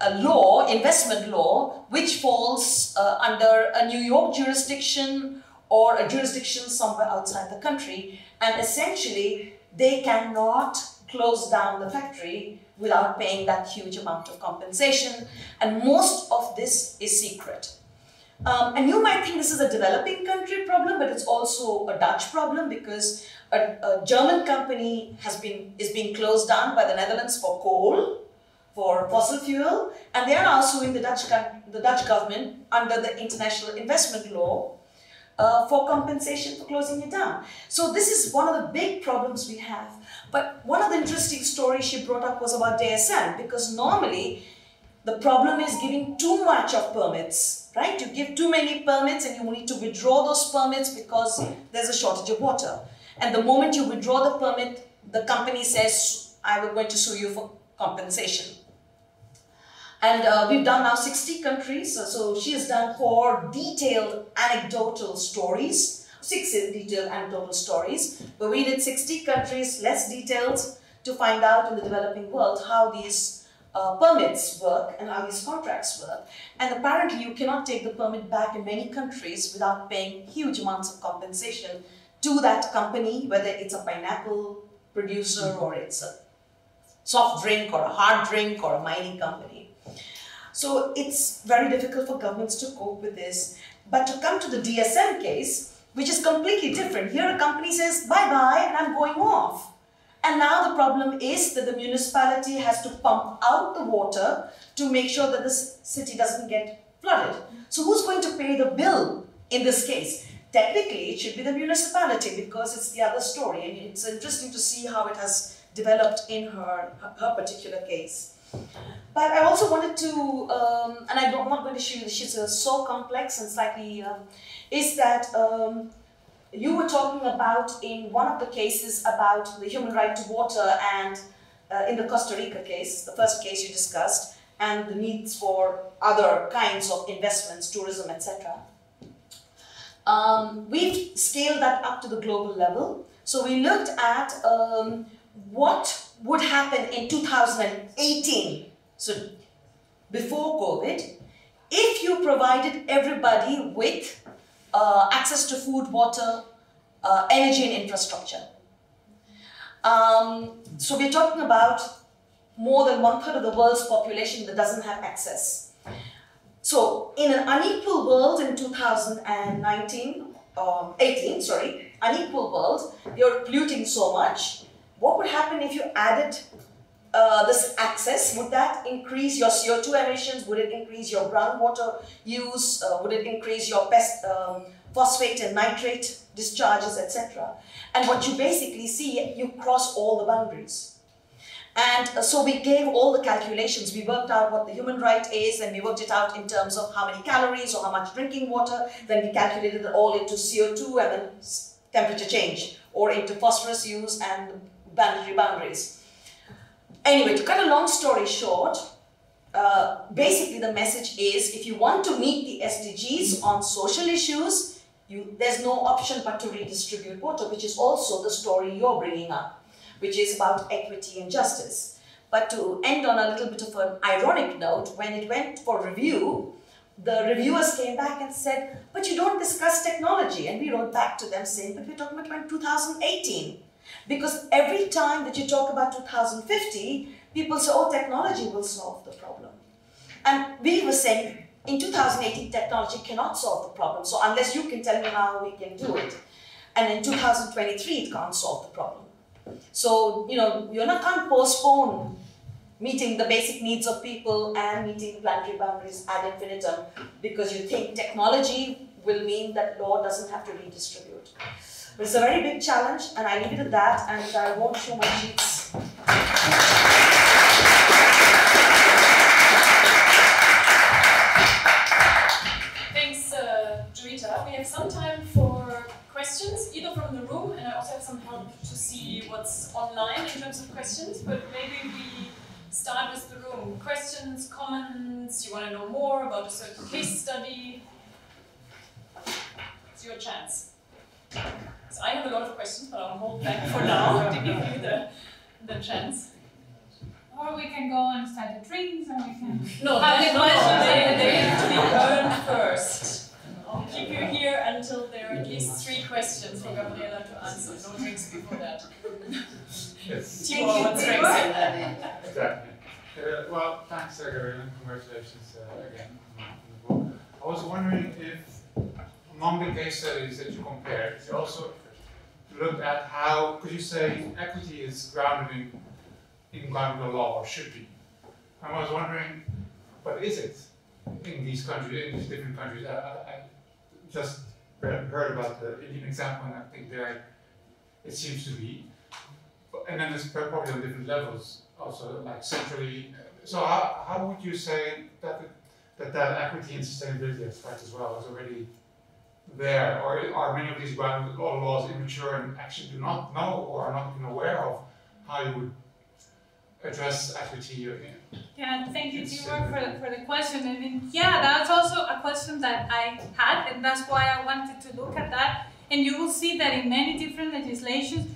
a law, investment law, which falls uh, under a New York jurisdiction or a jurisdiction somewhere outside the country. And essentially, they cannot close down the factory without paying that huge amount of compensation. And most of this is secret. Um, and you might think this is a developing country problem, but it's also a Dutch problem because a, a German company has been is being closed down by the Netherlands for coal for fossil fuel, and they are now suing the Dutch, the Dutch government under the international investment law uh, for compensation for closing it down. So this is one of the big problems we have. But one of the interesting stories she brought up was about DSM, because normally the problem is giving too much of permits, right? You give too many permits and you need to withdraw those permits because there's a shortage of water. And the moment you withdraw the permit, the company says, I will going to sue you for compensation. And uh, we've done now 60 countries. So, so she has done four detailed anecdotal stories six detailed anecdotal stories, but we did 60 countries, less detailed, to find out in the developing world how these uh, permits work and how these contracts work. And apparently you cannot take the permit back in many countries without paying huge amounts of compensation to that company, whether it's a pineapple producer or it's a soft drink or a hard drink or a mining company. So it's very difficult for governments to cope with this. But to come to the DSM case, which is completely different. Here a company says, bye-bye, and I'm going off. And now the problem is that the municipality has to pump out the water to make sure that the city doesn't get flooded. So who's going to pay the bill in this case? Technically, it should be the municipality because it's the other story. And it's interesting to see how it has developed in her, her particular case. But I also wanted to, um, and I'm not going to show you, she's uh, so complex and slightly, um, is that um, you were talking about in one of the cases about the human right to water and uh, in the Costa Rica case, the first case you discussed, and the needs for other kinds of investments, tourism, etc. Um, we've scaled that up to the global level. So we looked at um, what would happen in 2018, so before COVID, if you provided everybody with uh, access to food, water, uh, energy and infrastructure. Um, so we're talking about more than one third of the world's population that doesn't have access. So in an unequal world in 2019, um, 18, sorry, unequal world, you're polluting so much. What would happen if you added uh, this access? Would that increase your CO2 emissions? Would it increase your groundwater use? Uh, would it increase your pest, um, phosphate and nitrate discharges, etc.? And what you basically see, you cross all the boundaries. And uh, so we gave all the calculations. We worked out what the human right is, and we worked it out in terms of how many calories or how much drinking water. Then we calculated it all into CO2 and then temperature change, or into phosphorus use and boundary boundaries. Anyway, to cut a long story short, uh, basically the message is if you want to meet the SDGs on social issues, you, there's no option but to redistribute water, which is also the story you're bringing up, which is about equity and justice. But to end on a little bit of an ironic note, when it went for review, the reviewers came back and said, but you don't discuss technology. And we wrote back to them saying, but we're talking about 2018. Because every time that you talk about 2050, people say, oh, technology will solve the problem. And we were saying, in 2018, technology cannot solve the problem. So unless you can tell me how we can do it. And in 2023, it can't solve the problem. So, you know, you're not can't postpone meeting the basic needs of people and meeting planetary boundaries ad infinitum because you think technology will mean that law doesn't have to redistribute. It's a very big challenge, and I leave it at that, and I won't show my sheets. Thanks, uh, Joyeeta. We have some time for questions, either from the room, and I also have some help to see what's online in terms of questions, but maybe we start with the room. Questions, comments, you want to know more about a certain case study? It's your chance. So I have a lot of questions, but I'll hold back for now to give you the, the chance. Or we can go and start the drinks and we can. No, have the the questions. They, they have to be earned first. I'll keep you here until there are at least three questions for Gabriela to answer. No drinks before that. Yes. Tibor wants drinks. Exactly. Uh, well, thanks, uh, Gabriela, and congratulations uh, again on the book. I was wondering if among the case studies that you compared, you also looked at how, could you say, equity is grounded in, environmental law, or should be. And I was wondering, what is it in these countries, in these different countries? I, I, I just heard about the Indian example, and I think there it seems to be. And then it's probably on different levels, also like centrally. So how, how would you say that that, that equity and sustainability aspect as well is already there, or are many of these ground laws immature and actually do not know or are not even aware of how you would address equity? Yeah, thank you, Timur, for, for the question. I mean, yeah, that's also a question that I had, and that's why I wanted to look at that And you will see that in many different legislations,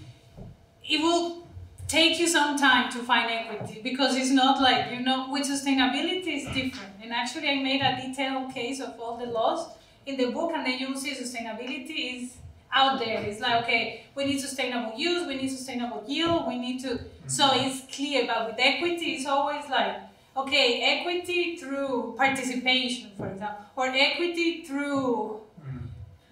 it will take you some time to find equity because it's not like, you know, with sustainability it's different. And actually I made a detailed case of all the laws in the book and then you will see sustainability is out there. It's like, okay, we need sustainable use, we need sustainable yield, we need to, so mm-hmm. it's clear, but with equity, it's always like, okay, equity through participation, for example, or equity through mm-hmm.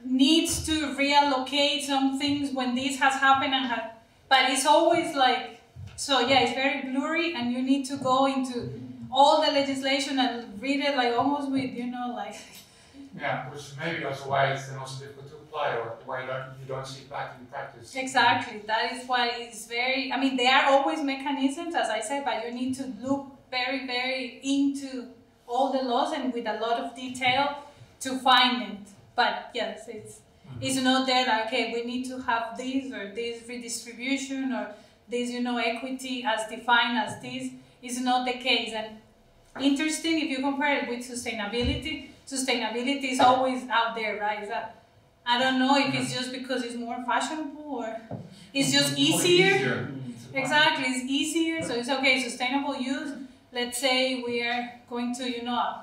needs to reallocate some things when this has happened and have, but it's always like, so yeah, it's very blurry and you need to go into all the legislation and read it like almost with, you know, like. Yeah, which maybe also why it's then also difficult to apply or why you don't, you don't see it back in practice. Exactly, that is why it's very, I mean, there are always mechanisms, as I said, but you need to look very, very into all the laws and with a lot of detail to find it. But yes, it's, mm-hmm. it's not there like, okay, we need to have this or this redistribution or this, you know, equity as defined as this is not the case. And interesting, if you compare it with sustainability, sustainability is always out there, right? That, I don't know if it's just because it's more fashionable or it's just easier. Exactly, it's easier. So it's okay, sustainable use. Let's say we are going to, you know,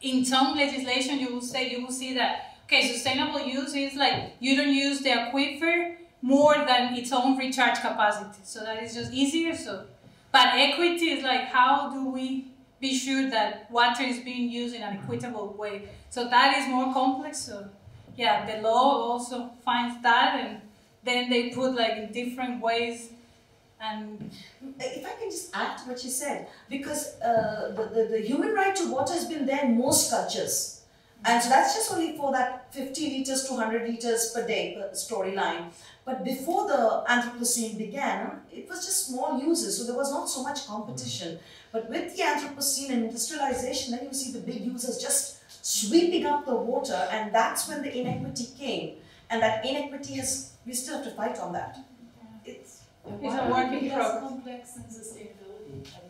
in some legislation you will say you will see that okay, sustainable use is like you don't use the aquifer more than its own recharge capacity. So that is just easier. So, but equity is like how do we be sure that water is being used in an equitable way? So that is more complex. So yeah, the law also finds that, and then they put like in different ways. And If I can just add to what you said, because uh, the, the, the human right to water has been there in most cultures. And so that's just only for that 50 liters to 100 liters per day per storyline. But before the Anthropocene began, it was just small uses, so there was not so much competition. Mm. But with the Anthropocene and industrialization, then you see the big users just sweeping up the water, and that's when the inequity came. And that inequity has, we still have to fight on that. It's It's a would work it in be less progress. complex and sustainability? I think sustainability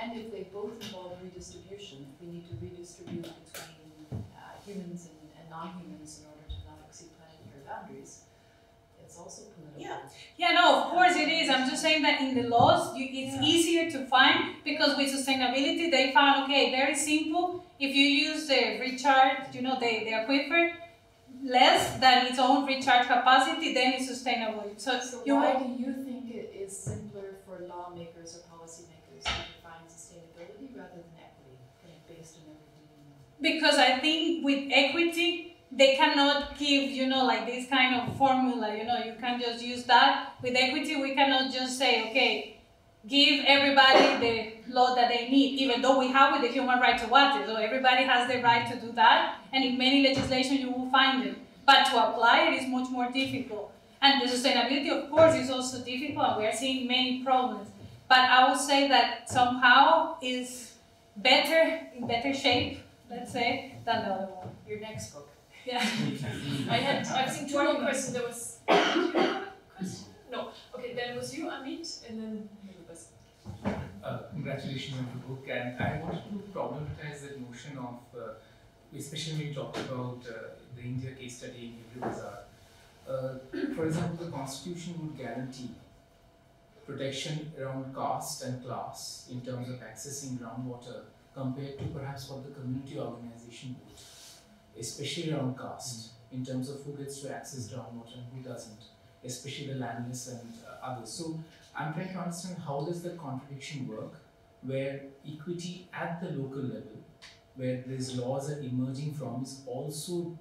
And if they both involve redistribution, if we need to redistribute between uh, humans and, and non-humans in order to not exceed planetary boundaries, it's also political. Yeah. Yeah, no, of course it is. I'm just saying that in the laws, you, it's Yeah. easier to find because with sustainability, they found okay, very simple. If you use the recharge, you know, the, the aquifer less than its own recharge capacity, then it's sustainable. So, So why do you think it is simpler for lawmakers or policymakers to define sustainability rather than equity, kind of based on everything? Because I think with equity, they cannot give, you know, like this kind of formula, you know, you can just use that. With equity, we cannot just say, okay, give everybody the law that they need, even though we have with the human right to water. So everybody has the right to do that, and in many legislation you will find it. But to apply it is much more difficult. And the sustainability, of course, is also difficult, and we are seeing many problems. But I would say that somehow is better, in better shape, let's say, than the other one. Your next book. Yeah. I had, I've seen two more questions. There was, did you have a question? No. Okay, then it was you, Amit, and then Lucas. uh, congratulations on the book and I wanted to problematize that notion of, uh, especially when you talked about uh, the India case study in Hivre Bazar. Uh, for example, the constitution would guarantee protection around caste and class in terms of accessing groundwater compared to perhaps what the community organization would, especially around caste in terms of who gets to access groundwater and who doesn't, especially the landless and uh, others. So I'm trying to understand how does that contradiction work, where equity at the local level, where these laws are emerging from, is also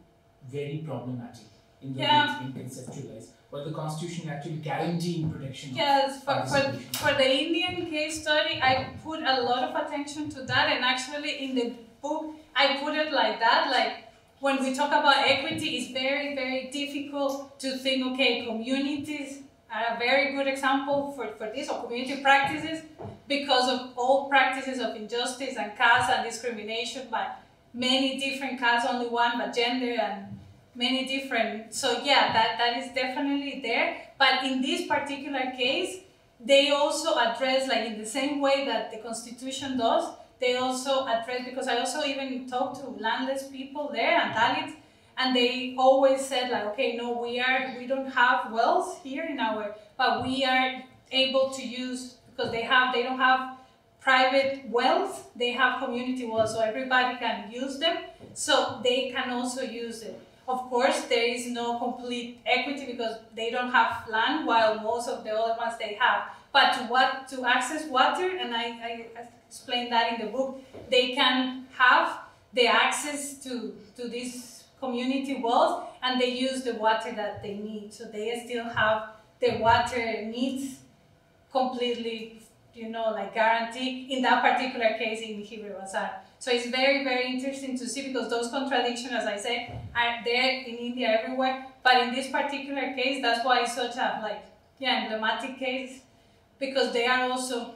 very problematic in the Yeah. way it's being conceptualized. But the constitution actually guaranteeing protection. Yes, for, for, for the Indian case study, I put a lot of attention to that, and actually in the book, I put it like that. Like when we talk about equity, it's very, very difficult to think, okay, communities are a very good example for, for this, or community practices, because of all practices of injustice and caste and discrimination by many different castes, only one, but gender and many different. So yeah, that, that is definitely there. But in this particular case, they also address, like in the same way that the Constitution does, they also address, because I also even talked to landless people there and Dalits, and they always said like, okay, no, we are, we don't have wells here in our, but we are able to use, because they have, they don't have private wells, they have community wells, so everybody can use them, so they can also use it. Of course, there is no complete equity because they don't have land, while most of the other ones they have. But to what to access water, and I, I explained that in the book, they can have the access to to these community wells, and they use the water that they need. So they still have the water needs completely, you know, like guaranteed in that particular case in Hivre Bazar. So it's very, very interesting to see because those contradictions, as I said, are there in India everywhere. But in this particular case, that's why it's such a like yeah emblematic case because they are also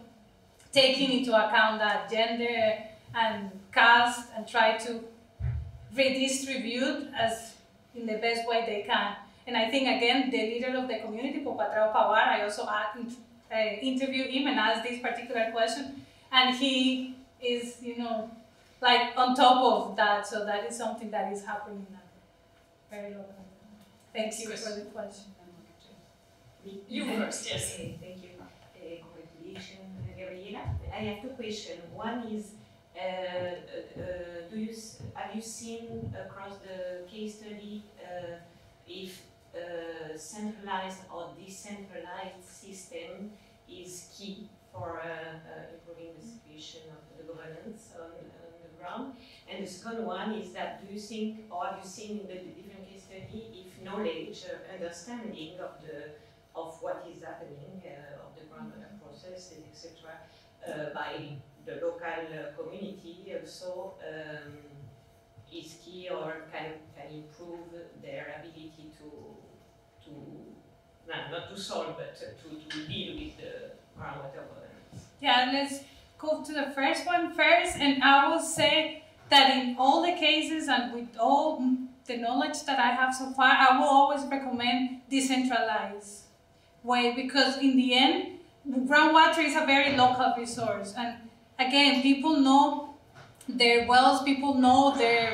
taking into account that gender and caste and try to redistribute as in the best way they can. And I think again, the leader of the community, Popatrao Pawar, I also uh, interviewed him and asked this particular question, and he is, you know, like on top of that. So that is something that is happening now. Very local. Thank you for the question. You first, yes. Okay, thank you. Uh, congratulations, Gabriela. I have two questions. One is, uh, uh, do you have you seen across the case study uh, if uh, centralized or decentralized system is key for uh, improving the situation of the governance on, And the second one is that do you think, or have you seen in the different case study, if knowledge, uh, understanding of the of what is happening, uh, of the groundwater process, etc., uh, by the local uh, community also um, is key or can can improve their ability to to not, not to solve but to, to deal with the groundwater governance. Yeah, let's go to the first one first, and I will say that in all the cases and with all the knowledge that I have so far, I will always recommend decentralized way because in the end, groundwater is a very local resource. And again, people know their wells, people know their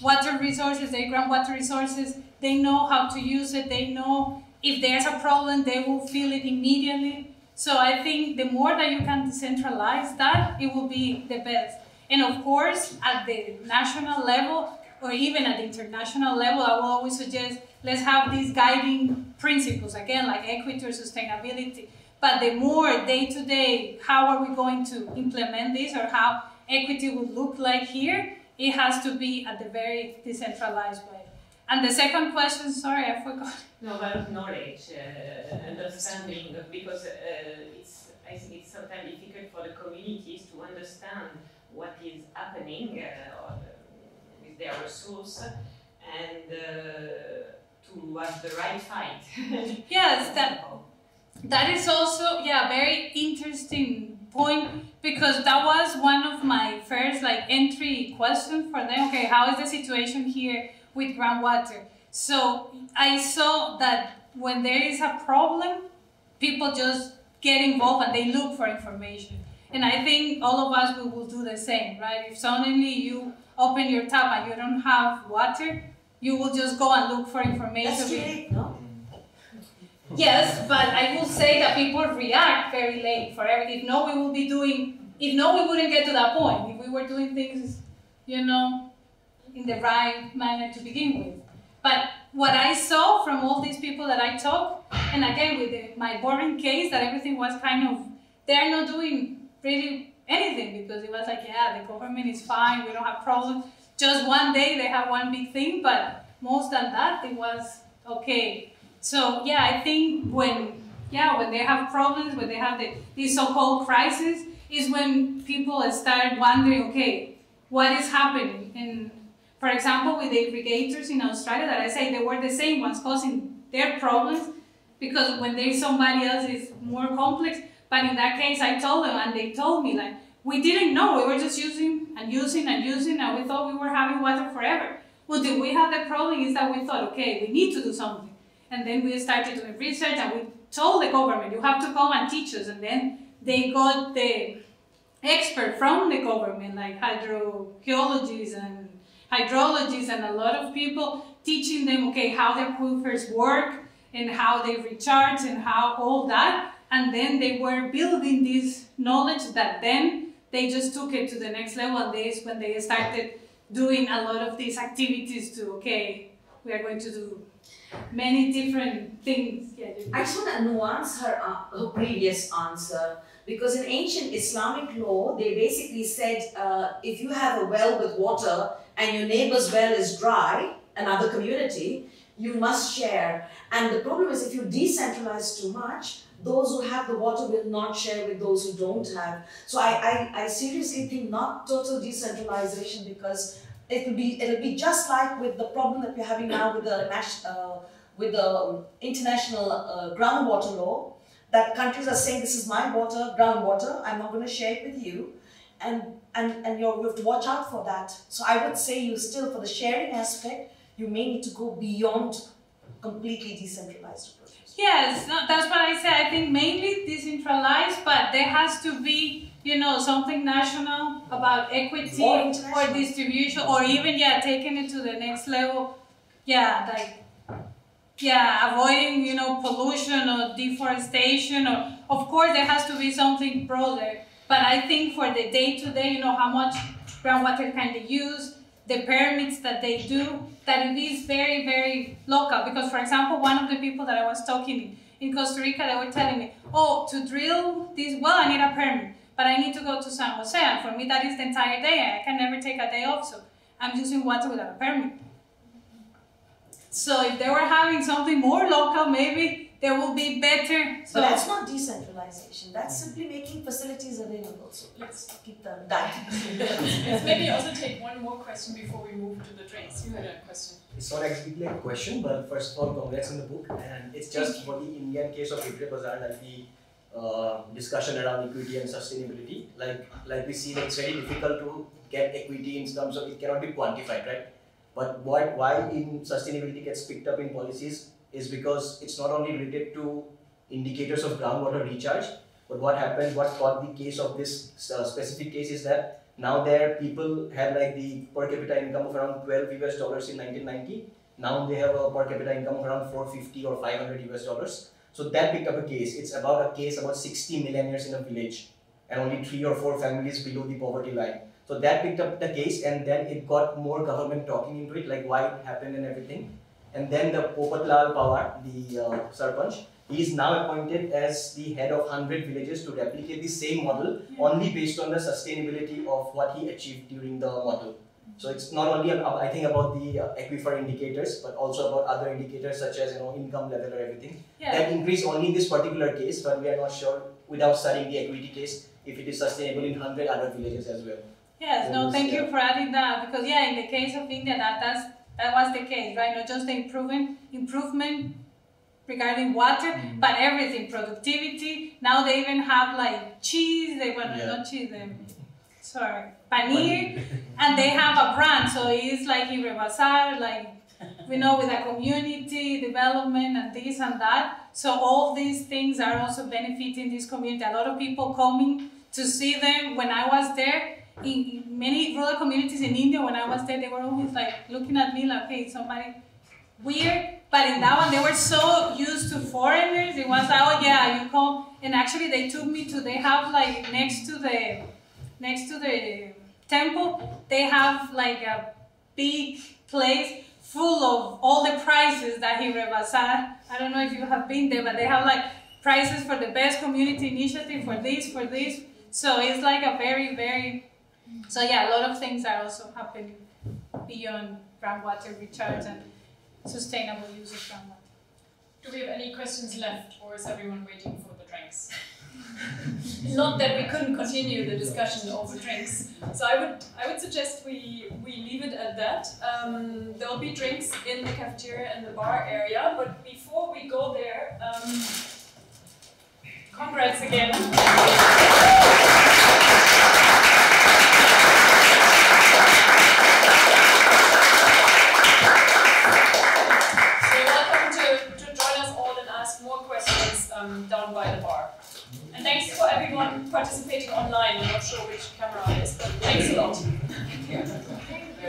water resources, their groundwater resources, they know how to use it, they know if there's a problem, they will feel it immediately. So I think the more that you can decentralize that, it will be the best. And of course, at the national level or even at the international level, I will always suggest let's have these guiding principles, again, like equity or sustainability. But the more day to day, how are we going to implement this or how equity would look like here, it has to be at the very decentralized way. And the second question, sorry, I forgot. No, about knowledge, uh, understanding, because uh, it's, I think it's sometimes difficult for the communities to understand what is happening uh, with their resource and uh, to have the right fight. yes, that, that is also, yeah, very interesting point because that was one of my first like entry questions for them. Okay, how is the situation here? with groundwater. So I saw that when there is a problem, people just get involved and they look for information. And I think all of us we will do the same, right? If suddenly you open your tap and you don't have water, you will just go and look for information. That's late, no? Yes, but I will say that people react very late for everything. If no, we will be doing, if no, we wouldn't get to that point. If we were doing things, you know, in the right manner to begin with. But what I saw from all these people that I talked, and again with the, my boring case, that everything was kind of, they're not doing really anything because it was like, yeah, the government is fine, we don't have problems. Just one day they have one big thing, but most than that, it was okay. So yeah, I think when, yeah, when they have problems, when they have the, these so-called crisis, is when people start wondering, okay, what is happening? And for example, with the irrigators in Australia that I say they were the same ones causing their problems because when there's somebody else it's more complex. But in that case, I told them and they told me like, we didn't know, we were just using and using and using and we thought we were having water forever. Well, did we have the problem is that we thought, okay, we need to do something. And then we started doing research and we told the government, you have to come and teach us. And then they got the expert from the government, like hydrogeologists and hydrologists and a lot of people teaching them, okay, how the aquifers work and how they recharge and how all that. And then they were building this knowledge that then they just took it to the next level. And this when they started doing a lot of these activities to, okay, we are going to do many different things. I just want to nuance her, uh, her previous answer because in ancient Islamic law, they basically said uh, if you have a well with water and your neighbor's well is dry, another community, you must share. And the problem is if you decentralize too much, those who have the water will not share with those who don't have. So I, I, I seriously think not total decentralization because it will be it'll be just like with the problem that we're having now with the uh, with the um, international uh, groundwater law that countries are saying this is my water, groundwater, I'm not going to share it with you. And, and, and you have to watch out for that. So I would say you still, for the sharing aspect, you may need to go beyond completely decentralized approaches. Yes, no, that's what I said. I think mainly decentralized, but there has to be, you know, something national about equity or, or distribution, or even, yeah, taking it to the next level. Yeah, like yeah, avoiding, you know, pollution or deforestation or, of course, there has to be something broader. But I think for the day-to-day, -day, you know, how much groundwater can they use, the permits that they do, that it is very, very local. Because, for example, one of the people that I was talking in Costa Rica, they were telling me, oh, to drill this well, I need a permit, but I need to go to San Jose, and for me, that is the entire day. I can never take a day off, so I'm using water without a permit. So if they were having something more local, maybe there will be better. So but that's not decentralization. That's simply making facilities available. So let's keep that. let's maybe also take one more question before we move to the drinks. You had a question. It's not exactly a question, but first of all, congrats on the book. And it's just for the Indian case of Hivre Bazar, like the uh, discussion around equity and sustainability. Like like we see, that it's very difficult to get equity in terms of it cannot be quantified, right? But what, why in sustainability gets picked up in policies is because it's not only related to indicators of groundwater recharge, but what happened, what caught the case of this uh, specific case is that now there people had like the per capita income of around 12 US dollars in 1990. Now they have a per capita income of around 450 or 500 US dollars. So that picked up a case. It's about a case about 60 millionaires in a village and only three or four families below the poverty line. So that picked up the case and then it got more government talking into it, like why it happened and everything. And then the Popatlal Pawar, the uh, Sarpanch, he is now appointed as the head of 100 villages to replicate the same model yeah. only based on the sustainability of what he achieved during the model. So it's not only I think about the uh, aquifer indicators, but also about other indicators such as you know income level or everything. Yeah. That increase only in this particular case, but we are not sure without studying the equity case if it is sustainable in 100 other villages as well. Yes, no, thank you for adding that because yeah, in the case of India, that that's, that was the case, right? Not just the improvement improvement regarding water, mm. but everything, productivity. Now they even have like cheese. They want yeah. not cheese. Them, sorry, paneer, and they have a brand. So it's like Hivre Bazar, like we know with a community development and this and that. So all these things are also benefiting this community. A lot of people coming to see them. When I was there, in, many rural communities in India, when I was there, they were always like looking at me like, hey, somebody weird. But in that one, they were so used to foreigners. It was like, oh yeah, you come. And actually, they took me to. They have like next to the, next to the temple, they have like a big place full of all the prizes that he Bazaar. I don't know if you have been there, but they have like prizes for the best community initiative for this, for this. So it's like a very, very so yeah, a lot of things are also happening beyond groundwater recharge and sustainable use of groundwater. Do we have any questions left, or is everyone waiting for the drinks? Not that we couldn't continue the discussion over drinks. So I would I would suggest we we leave it at that. Um, there'll be drinks in the cafeteria and the bar area, but before we go there, um, congrats again. Thanks for everyone participating online. I'm not sure which camera it is, but thanks a lot.